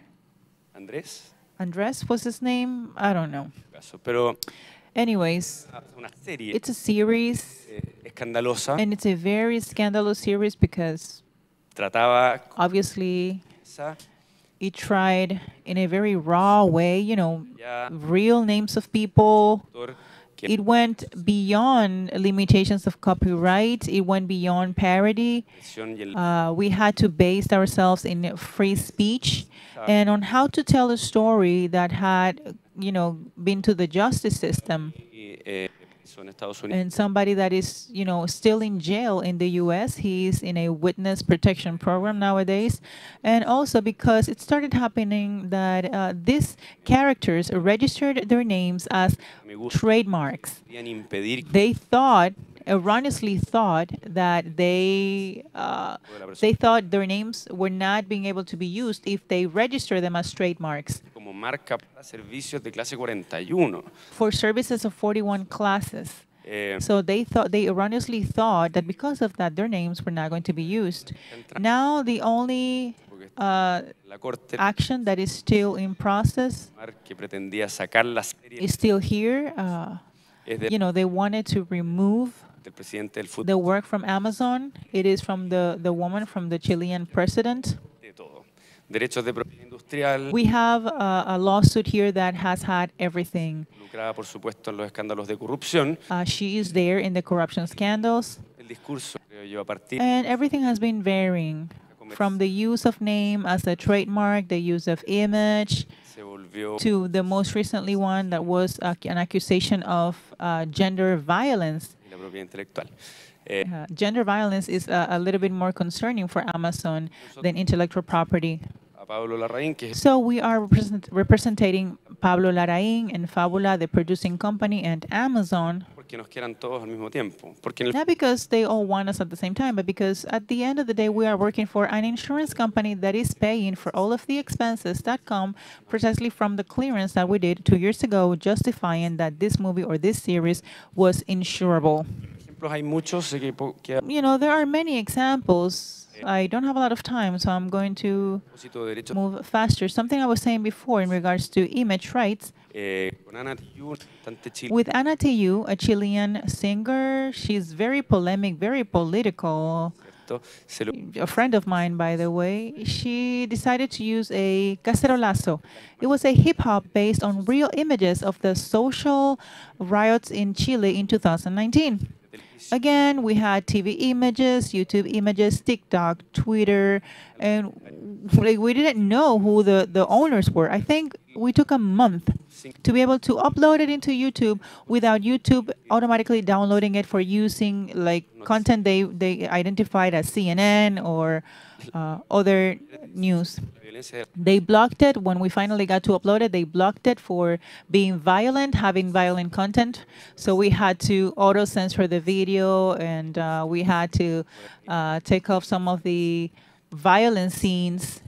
Andrés? Andres was his name. I don't know. Pero Anyways, it's a series, eh, escandalosa. and it's a very scandalous series because obviously it tried in a very raw way, you know, real names of people. It went beyond limitations of copyright. It went beyond parody. presión y el- Uh, we had to base ourselves in free speech and on how to tell a story that had, you know, been to the justice system y, preso en Estados Unidos. and somebody that is, you know, still in jail in the U.S. He's in a witness protection program nowadays, and also because it started happening that uh, these characters registered their names as trademarks. They thought, erroneously thought, that they uh, they thought their names were not being able to be used if they register them as trademarks como marca para servicios de clase 41. for services of 41 classes. Eh, So they thought they erroneously thought that because of that their names were not going to be used. Now the only uh, action that is still in process que pretendía sacar la serie is still here. Uh, you know they wanted to remove del presidente del fútbol the work from Amazon. It is from the the woman from the Chilean president. Derechos de propiedad industrial, We have a, a lawsuit here that has had everything. lucrada por supuesto en los escándalos de corrupción. Uh, she is there in the corruption scandals. El discurso, creo yo, a partir And everything has been varying from the use of name as a trademark, the use of image, to the most recently one that was uh, an accusation of uh, gender violence. La propiedad intelectual. Uh, gender violence is a, a little bit more concerning for Amazon than intellectual property. Pablo Larraín, que So we are represent, representing Pablo Larraín and Fabula, the producing company, and Amazon. nos todos al mismo tiempo. En el Not because they all want us at the same time, but because at the end of the day, we are working for an insurance company that is paying for all of the expenses that come precisely from the clearance that we did two years ago, justifying that this movie or this series was insurable. Ejemplos hay muchos que, que You know, there are many examples. I don't have a lot of time, so I'm going to propósito de derechos move faster. Something I was saying before in regards to image rights. eh, con Ana Tijoux, una cantante chilena, With Ana Tijoux, a Chilean singer, she's very polemic, very political. ¿cierto? Se lo- A friend of mine, by the way, she decided to use a cacerolazo. It was a hip hop based on real images of the social riots in Chile in 2019. Again, we had TV images, YouTube images, TikTok, Twitter, and like, we didn't know who the, the owners were. I think we took a month to be able to upload it into YouTube without YouTube automatically downloading it for using like content they, they identified as CNN or uh, other news. They blocked it when we finally got to upload it. They blocked it for being violent, having violent content. So we had to auto censor the video and uh, we had to uh, take off some of the violent scenes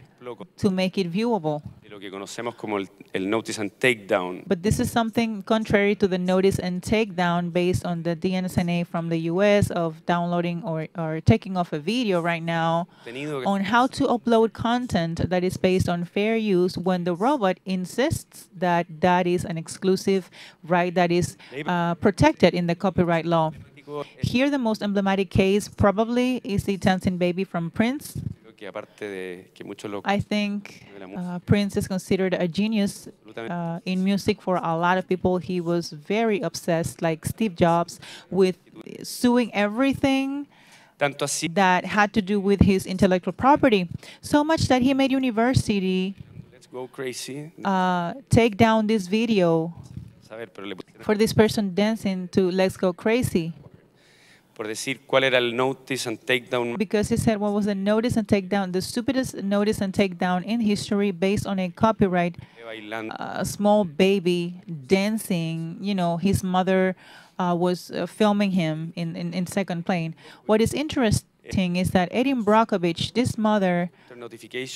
to make it viewable. de lo que conocemos como el, el notice and takedown. But this is something contrary to the notice and takedown based on the DMCA from the US of downloading or, or taking off a video right now on how to upload content that is based on fair use when the robot insists that that is an exclusive right that is uh, protected in the copyright law. Here, the most emblematic case probably is the Dancing Baby from Prince. Creo aparte de que muchos lo I think uh, Prince is considered a genius uh, in music for a lot of people. He was very obsessed, like Steve Jobs, with suing everything tanto así that had to do with his intellectual property. So much that he made university let's go crazy uh, take down this video saber pero le pusieron for this person dancing to Let's Go Crazy por decir cuál era el notice and takedown because he said what was the notice and takedown, the stupidest notice and takedown in history based on a copyright a small baby dancing. You know, his mother uh, was uh, filming him in, in, in second plane. What is interesting is that Erin Brockovich, this mother,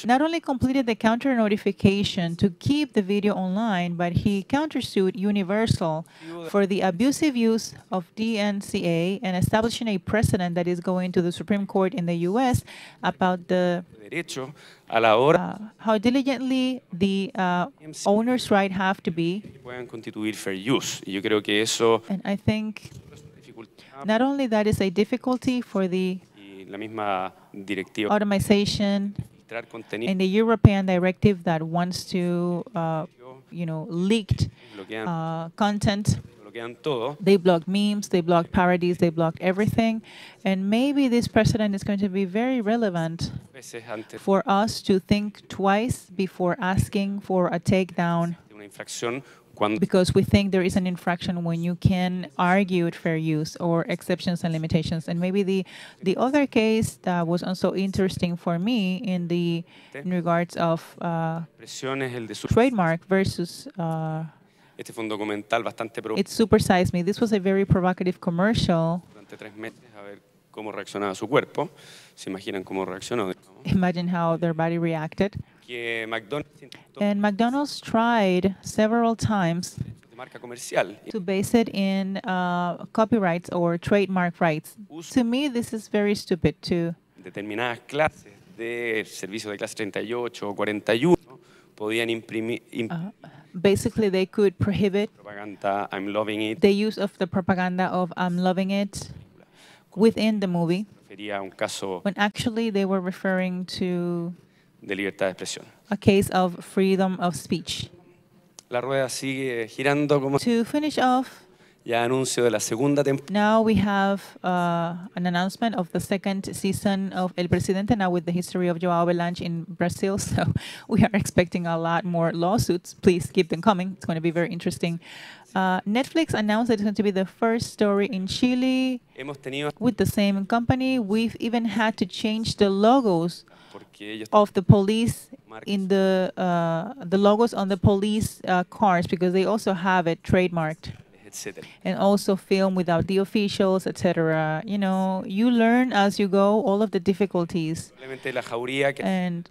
not only completed the counter notification to keep the video online, but he countersued Universal for the abusive use of DMCA and establishing a precedent that is going to the Supreme Court in the U.S. about the derecho a la hora uh, how diligently the uh, owner's right have to be. que puedan constituir fair use y yo creo que eso And I think not only that is a difficulty for the la misma directiva. Automation and the European directive that wants to, uh, you know, leaked uh, content. They block memes, they block parodies, they block everything. And maybe this precedent is going to be very relevant for us to think twice before asking for a takedown de una infracción cuando because we think there is an infraction when you can argue it fair use or exceptions and limitations. And maybe the the other case that was also interesting for me in the in regards of uh, presión es el de su trademark versus uh, este fue un documental bastante It Supersized Me. This was a very provocative commercial. durante tres meses a ver cómo reaccionaba su cuerpo se imaginan cómo reaccionó. Imagine how their body reacted. que McDonald's intentó And McDonald's tried several times de marca comercial to base it in uh, copyrights or trademark rights. To me, this is very stupid too. determinadas clases de servicio de clase 38 o 41 podían imprimir imp- Uh, basically, they could prohibit propaganda I'm loving it the use of the propaganda of I'm loving it within the movie, refería a un caso when actually they were referring to de libertad de expresión. a case of freedom of speech. La rueda sigue girando como To finish off, ya anuncio de la segunda temporada. now we have uh, an announcement of the second season of El Presidente, now with the history of Joao Havelange in Brazil. So we are expecting a lot more lawsuits. Please keep them coming. It's going to be very interesting. Uh, Netflix announced that it's going to be the first story in Chile Hemos tenido with the same company. We've even had to change the logos of the police in the uh, the logos on the police uh, cars because they also have it trademarked and also film without the officials, etc. You know, you learn as you go all of the difficulties. Simplemente la jauría que And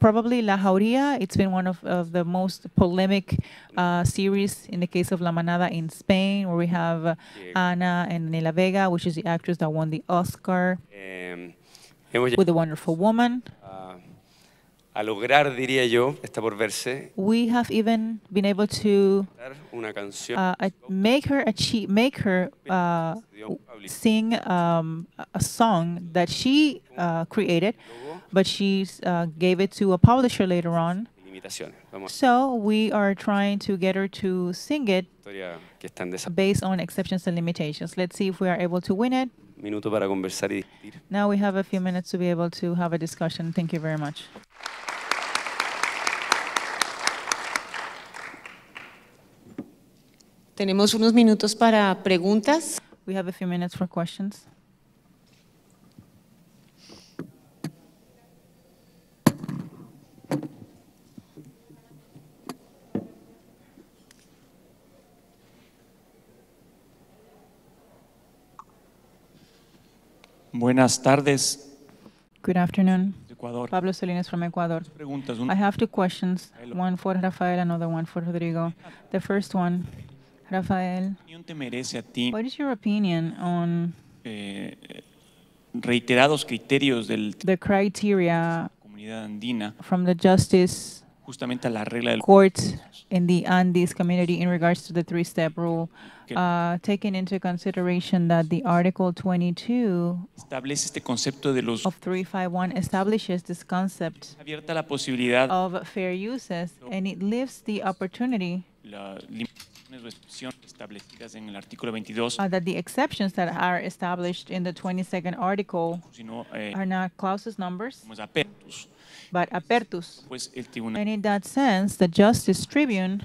Probably La Jauría, it's been one of, of the most polemic uh, series in the case of La Manada in Spain, where we have uh, Ana and Nela Vega, which is the actress that won the Oscar. Hemos with A Wonderful Woman. a, a lograr, diría yo, está por verse, We have even been able to una canción uh, make her achieve, make her uh, sing um, a- song that she uh, created, but she uh, gave it to a publisher later on. sin limitaciones. Vamos a So we are trying to get her to sing it la historia que está en desarrollo. based on exceptions and limitations. Let's see if we are able to win it. Minuto para conversar y discutir. Now we have a few minutes to be able to have a discussion. Thank you very much. Tenemos unos minutos para preguntas. We have a few minutes for questions. Buenas tardes, Good afternoon. Ecuador. Pablo Salinas from Ecuador. I have two questions, one for Rafael, another one for Rodrigo. The first one, Rafael, opinión te merece a ti what is your opinion on eh, reiterados criterios de the criteria la comunidad andina, from the Justice justamente a la regla del Court in the Andes community in regards to the three-step rule, uh, taking into consideration that the Article 22 establece este concepto de los of 351 establishes this concept abierta la posibilidad of fair uses, and it leaves the opportunity establecidas en el artículo 22, uh, that the exceptions that are established in the 22nd article sino eh, are not clauses numbers, como es apertus, but apertus. pues el tribunal And in that sense, the Justice Tribune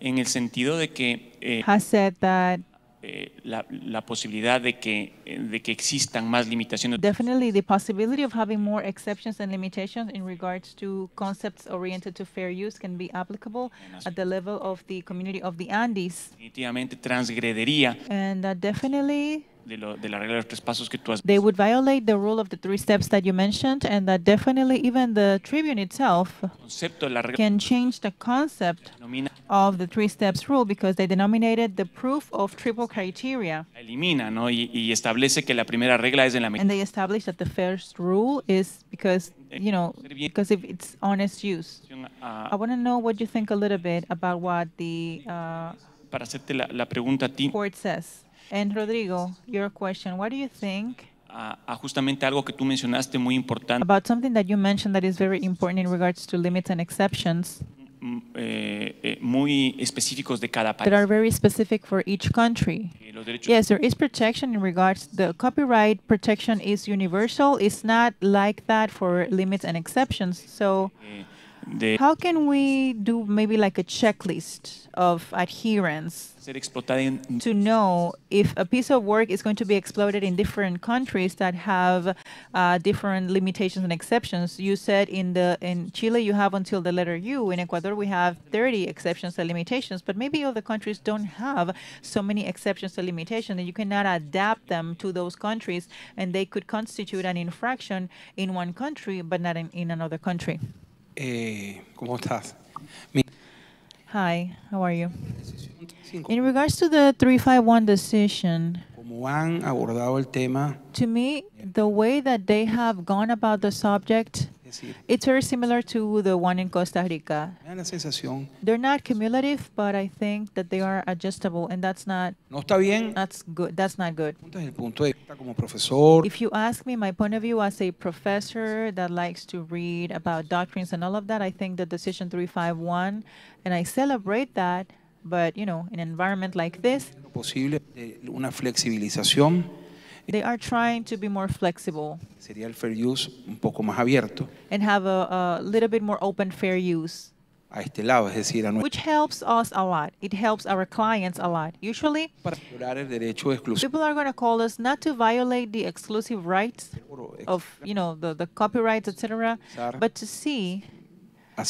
en el sentido de que eh, has said that eh, la, la posibilidad de que, de que existan más limitaciones definitely the possibility of having more exceptions and limitations in regards to concepts oriented to fair use can be applicable at the level of the community of the Andes. definitivamente transgredería And that definitely de, lo- de la regla de los tres pasos que tú has they would violate the rule of the three steps that you mentioned, and that definitely even the Tribune itself concepto de la regla can change the concept of the three steps rule because they denominated the proof of triple criteria. la elimina ¿no? y, y establece que la primera regla es en la And they established that the first rule is because, you know, because if it's honest use. I want to know what you think a little bit about what the uh, para hacerte la, la pregunta a ti court says. And Rodrigo, your question, what do you think a, a justamente algo que tú mencionaste muy importante about something that you mentioned that is very important in regards to limits and exceptions mm, eh, eh, muy específicos de cada país. that are very specific for each country? Eh, Yes, there is protection in regards, the copyright protection is universal. It's not like that for limits and exceptions. So eh, how can we do maybe like a checklist of adherence ser explotada en to know if a piece of work is going to be exploited in different countries that have uh, different limitations and exceptions. You said in the in Chile you have until the letter U. In Ecuador we have 30 exceptions and limitations, but maybe other countries don't have so many exceptions and limitations that you cannot adapt them to those countries, and they could constitute an infraction in one country but not in, in another country. Eh, ¿Cómo estás? Hi, how are you? In regards to the 351 decision, Como han abordado el tema, to me, the way that they have gone about the subject, it's very similar to the one in Costa Rica. me da la sensación, They're not cumulative, but I think that they are adjustable, and that's not no está bien that's good. That's not good. desde el punto de vista como profesor, If you ask me my point of view as a professor that likes to read about doctrines and all of that, I think the decision 351, and I celebrate that. But you know, in an environment like this, posible una flexibilización, they are trying to be more flexible sería el fair use un poco más abierto and have a, a little bit more open fair use, a este lado, es decir, a nuestro which helps us a lot. It helps our clients a lot. Usually, para violar el derecho de people are going to call us not to violate the exclusive rights of, you know, the, the copyrights, etc., but to see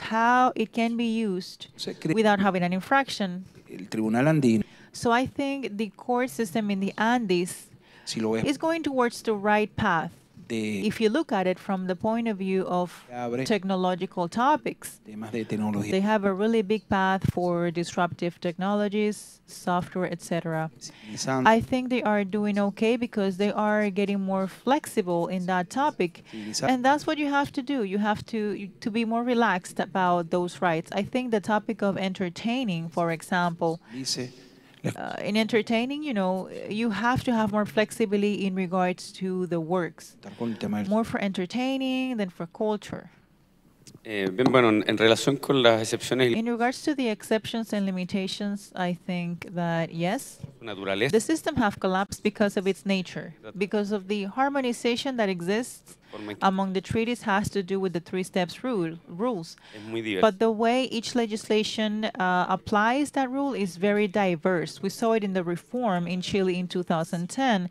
how it can be used without having an infraction. el tribunal andino, So I think the court system in the Andes si lo ves is going towards the right path. de if you look at it from the point of view of technological topics, de they have a really big path for disruptive technologies, software, etc. I think they are doing okay because they are getting more flexible in that topic. And that's what you have to do. You have to to be more relaxed about those rights. I think the topic of entertaining, for example, Dice, uh, in entertaining, you know, you have to have more flexibility in regards to the works. estar con el tema del- More for entertaining than for culture. Eh, bien, bueno, en, en relación con las excepciones y In regards to the exceptions and limitations, I think that yes, naturaleza, the system have collapsed because of its nature, because of the harmonization that exists forma en que among the treaties has to do with the three steps rule rules. But the way each legislation uh, applies that rule is very diverse. We saw it in the reform in Chile in 2010.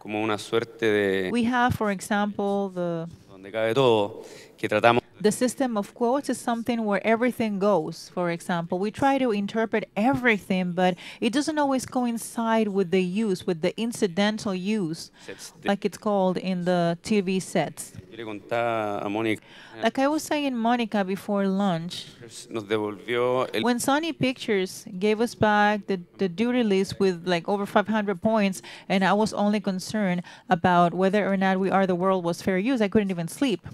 como una suerte de We have, for example, the donde cabe todo, que tratamos the system of quotes is something where everything goes. For example, we try to interpret everything, but it doesn't always coincide with the use, with the incidental use, like it's called in the TV sets. Yo le contaba a Mónica, Like I was saying, Monica, before lunch, nos devolvió el when Sony Pictures gave us back the, the duty list with like over 500 points, and I was only concerned about whether or not We Are the World was fair use, I couldn't even sleep.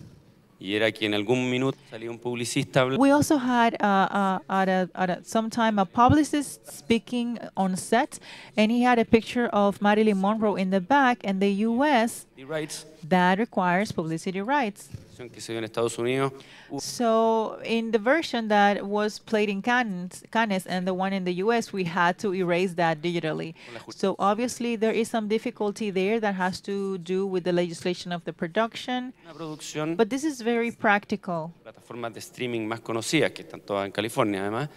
Y era que en algún minuto salía un publicista We also had uh, uh, at, a, at a, some time a publicist speaking on set, and he had a picture of Marilyn Monroe in the back, and the U.S. rights that requires publicity rights. Que se dio en Estados Unidos. Uh, so in the version that was played in Cannes, Cannes and the one in the U.S., we had to erase that digitally. So obviously there is some difficulty there that has to do with the legislation of the production, but this is very practical. plataformas de streaming más conocidas, que están todas en California además,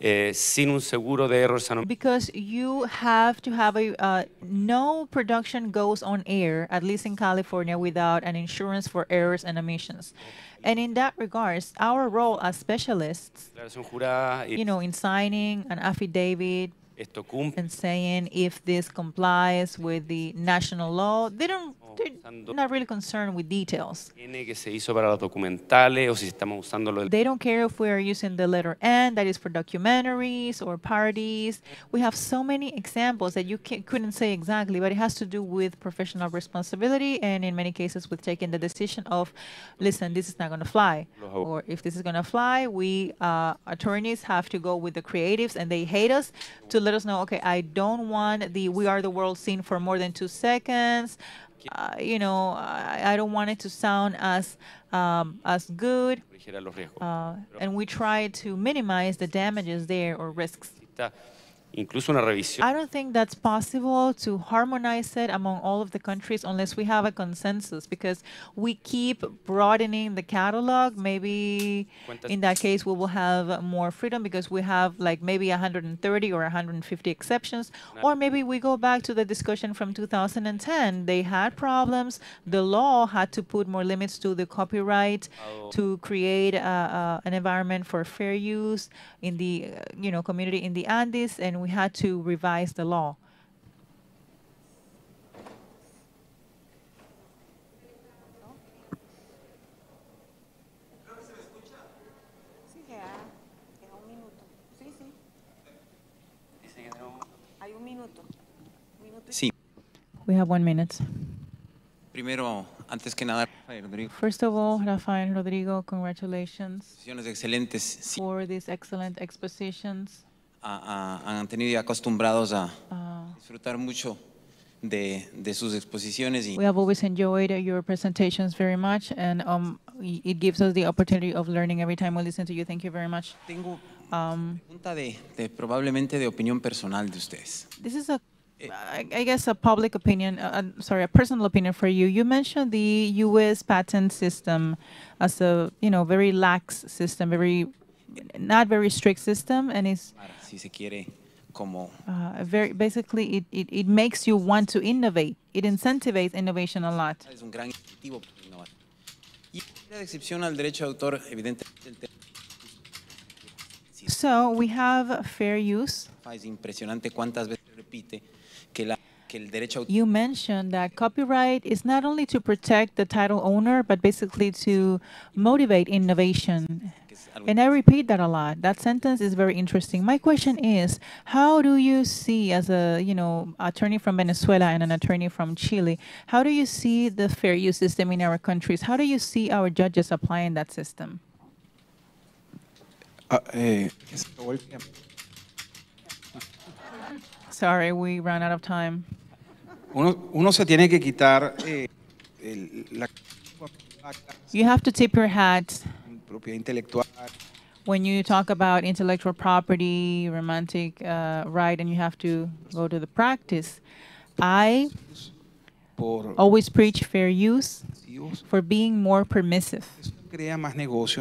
eh, sin un seguro de Because you have to have a uh, no production goes on air, at least in California, without an insurance for errors and omissions. And in that regards, our role as specialists, declaración jurada y you know, in signing an affidavit esto cumple and saying if this complies with the national law, they don't. They're not really concerned with details. que se hizo para los documentales o si estamos usando lo They don't care if we are using the letter N, that is for documentaries or parties. We have so many examples that you can, couldn't say exactly, but it has to do with professional responsibility and in many cases with taking the decision of, listen, this is not going to fly. Or if this is going to fly, we uh, attorneys have to go with the creatives and they hate us to let us know, okay, I don't want the We Are the World scene for more than two seconds. Uh, you know, I, I don't want it to sound as um, as good. proteger a los riesgos. Uh, and we try to minimize the damages there or risks. Incluso una revisión I don't think that's possible to harmonize it among all of the countries unless we have a consensus because we keep broadening the catalog. Maybe in that case we will have more freedom because we have like maybe 130 or 150 exceptions. Or maybe we go back to the discussion from 2010. They had problems. The law had to put more limits to the copyright to create uh, uh, an environment for fair use in the uh, you know community in the Andes, and we had to revise the law. Sí. We have one minute. Primero, antes que nada, Rafael Rodrigo, First of all, Rafael Rodrigo, congratulations exposiciones excelentes. Sí, for these excellent expositions. A- a- han tenido ya acostumbrados a Uh, disfrutar mucho de, de sus exposiciones y we have always enjoyed your presentations very much, and um, it gives us the opportunity of learning every time we listen to you. Thank you very much. tengo Um, pregunta de, de probablemente de opinión personal de ustedes. This is a I guess, a public opinion. Uh, uh, sorry, a personal opinion for you. You mentioned the U.S. patent system as a, you know, very lax system, very, not very strict system, and it's Si se quiere, como uh, very basically it, it, it makes you want to innovate. It incentivizes innovation a lot. es un gran incentivo para innovar. Y la excepción al derecho de autor, evidentemente, el tema So we have fair use. es impresionante cuántas veces repite que la que el derecho a You mentioned that copyright is not only to protect the title owner, but basically to motivate innovation. And I repeat that a lot. That sentence is very interesting. My question is, how do you see, as a you know attorney from Venezuela and an attorney from Chile, how do you see the fair use system in our countries? How do you see our judges applying that system? Ah, eh, que se acabó el tiempo. Sorry, we ran out of time. Uno, uno se tiene que quitar eh, la You have to tip your hat propiedad intelectual, when you talk about intellectual property, romantic uh, right, and you have to go to the practice. I always preach fair use for being more permissive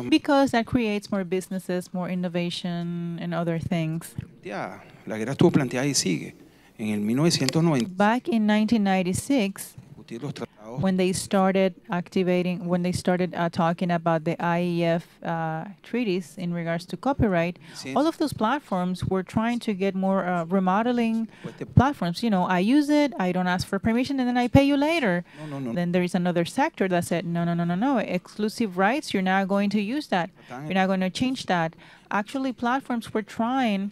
because that creates more businesses, more innovation, and other things. Ya, la guerra estuvo planteada y sigue. En el 1990 Back in 1996, discutir los tratados when they started activating, when they started uh, talking about the IEF uh, treaties in regards to copyright, all of those platforms were trying to get more uh, remodeling platforms. You know, I use it, I don't ask for permission, and then I pay you later. No, no, no. Then there is another sector that said, no, no, no, no, no, exclusive rights, you're not going to use that. You're not going to change that. Actually, platforms were trying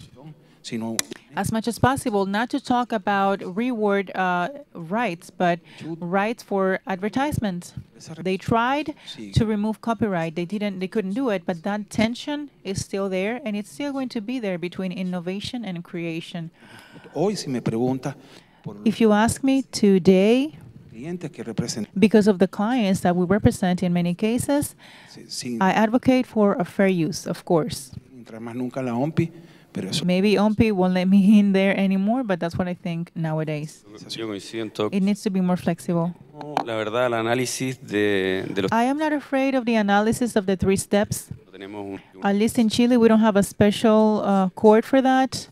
sino as much as possible not to talk about reward uh, rights, but rights for advertisements. They tried to remove copyright. They didn't. They couldn't do it. But that tension is still there, and it's still going to be there between innovation and creation. hoy si me pregunta por los If you ask me today, clientes que representan, because of the clients that we represent in many cases, I advocate for a fair use, of course. Entrar más nunca a la OMPI, pero eso Maybe OMPI won't let me in there anymore, but that's what I think nowadays. Yo coincido. It needs to be more flexible. La verdad, el análisis de, de los I am not afraid of the analysis of the three steps. At least in Chile, we don't have a special uh, court for that.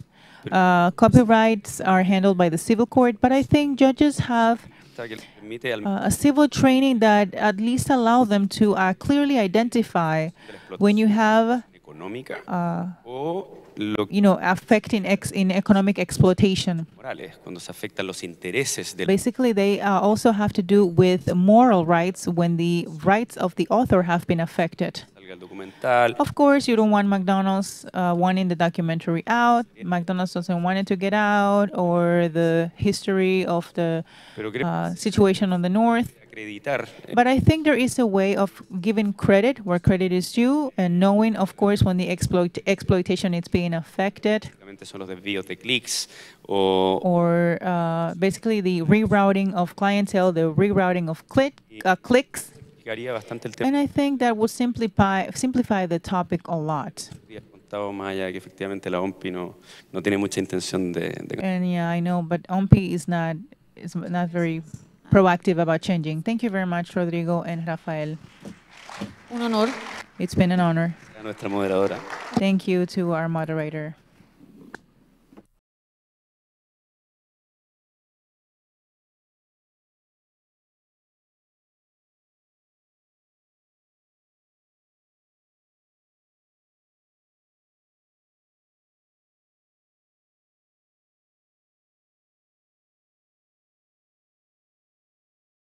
Uh, copyrights are handled by the civil court, but I think judges have que les permite al uh, a civil training that at least allow them to uh, clearly identify when you have, económica o lo you know, affecting ex in economic exploitation. morales, cuando se afectan los intereses del Basically, they uh, also have to do with moral rights when the rights of the author have been affected. salga el documental. Of course, you don't want McDonald's uh, wanting the documentary out. McDonald's doesn't want it to get out, or the history of the uh, situation on the north. Acreditar But I think there is a way of giving credit where credit is due, and knowing, of course, when the exploit exploitation is being affected, son los desvíos de clics o or uh, basically the rerouting of clientele, the rerouting of click, uh, clicks. bastante el tema. And I think that would simplify simplify the topic a lot. Había contado más allá que efectivamente la OMPI no, no tiene mucha intención de, de And yeah, I know, but OMPI is not is not very proactive about changing. Thank you very much, Rodrigo and Rafael. Un honor. It's been an honor. a nuestra moderadora. Thank you to our moderator.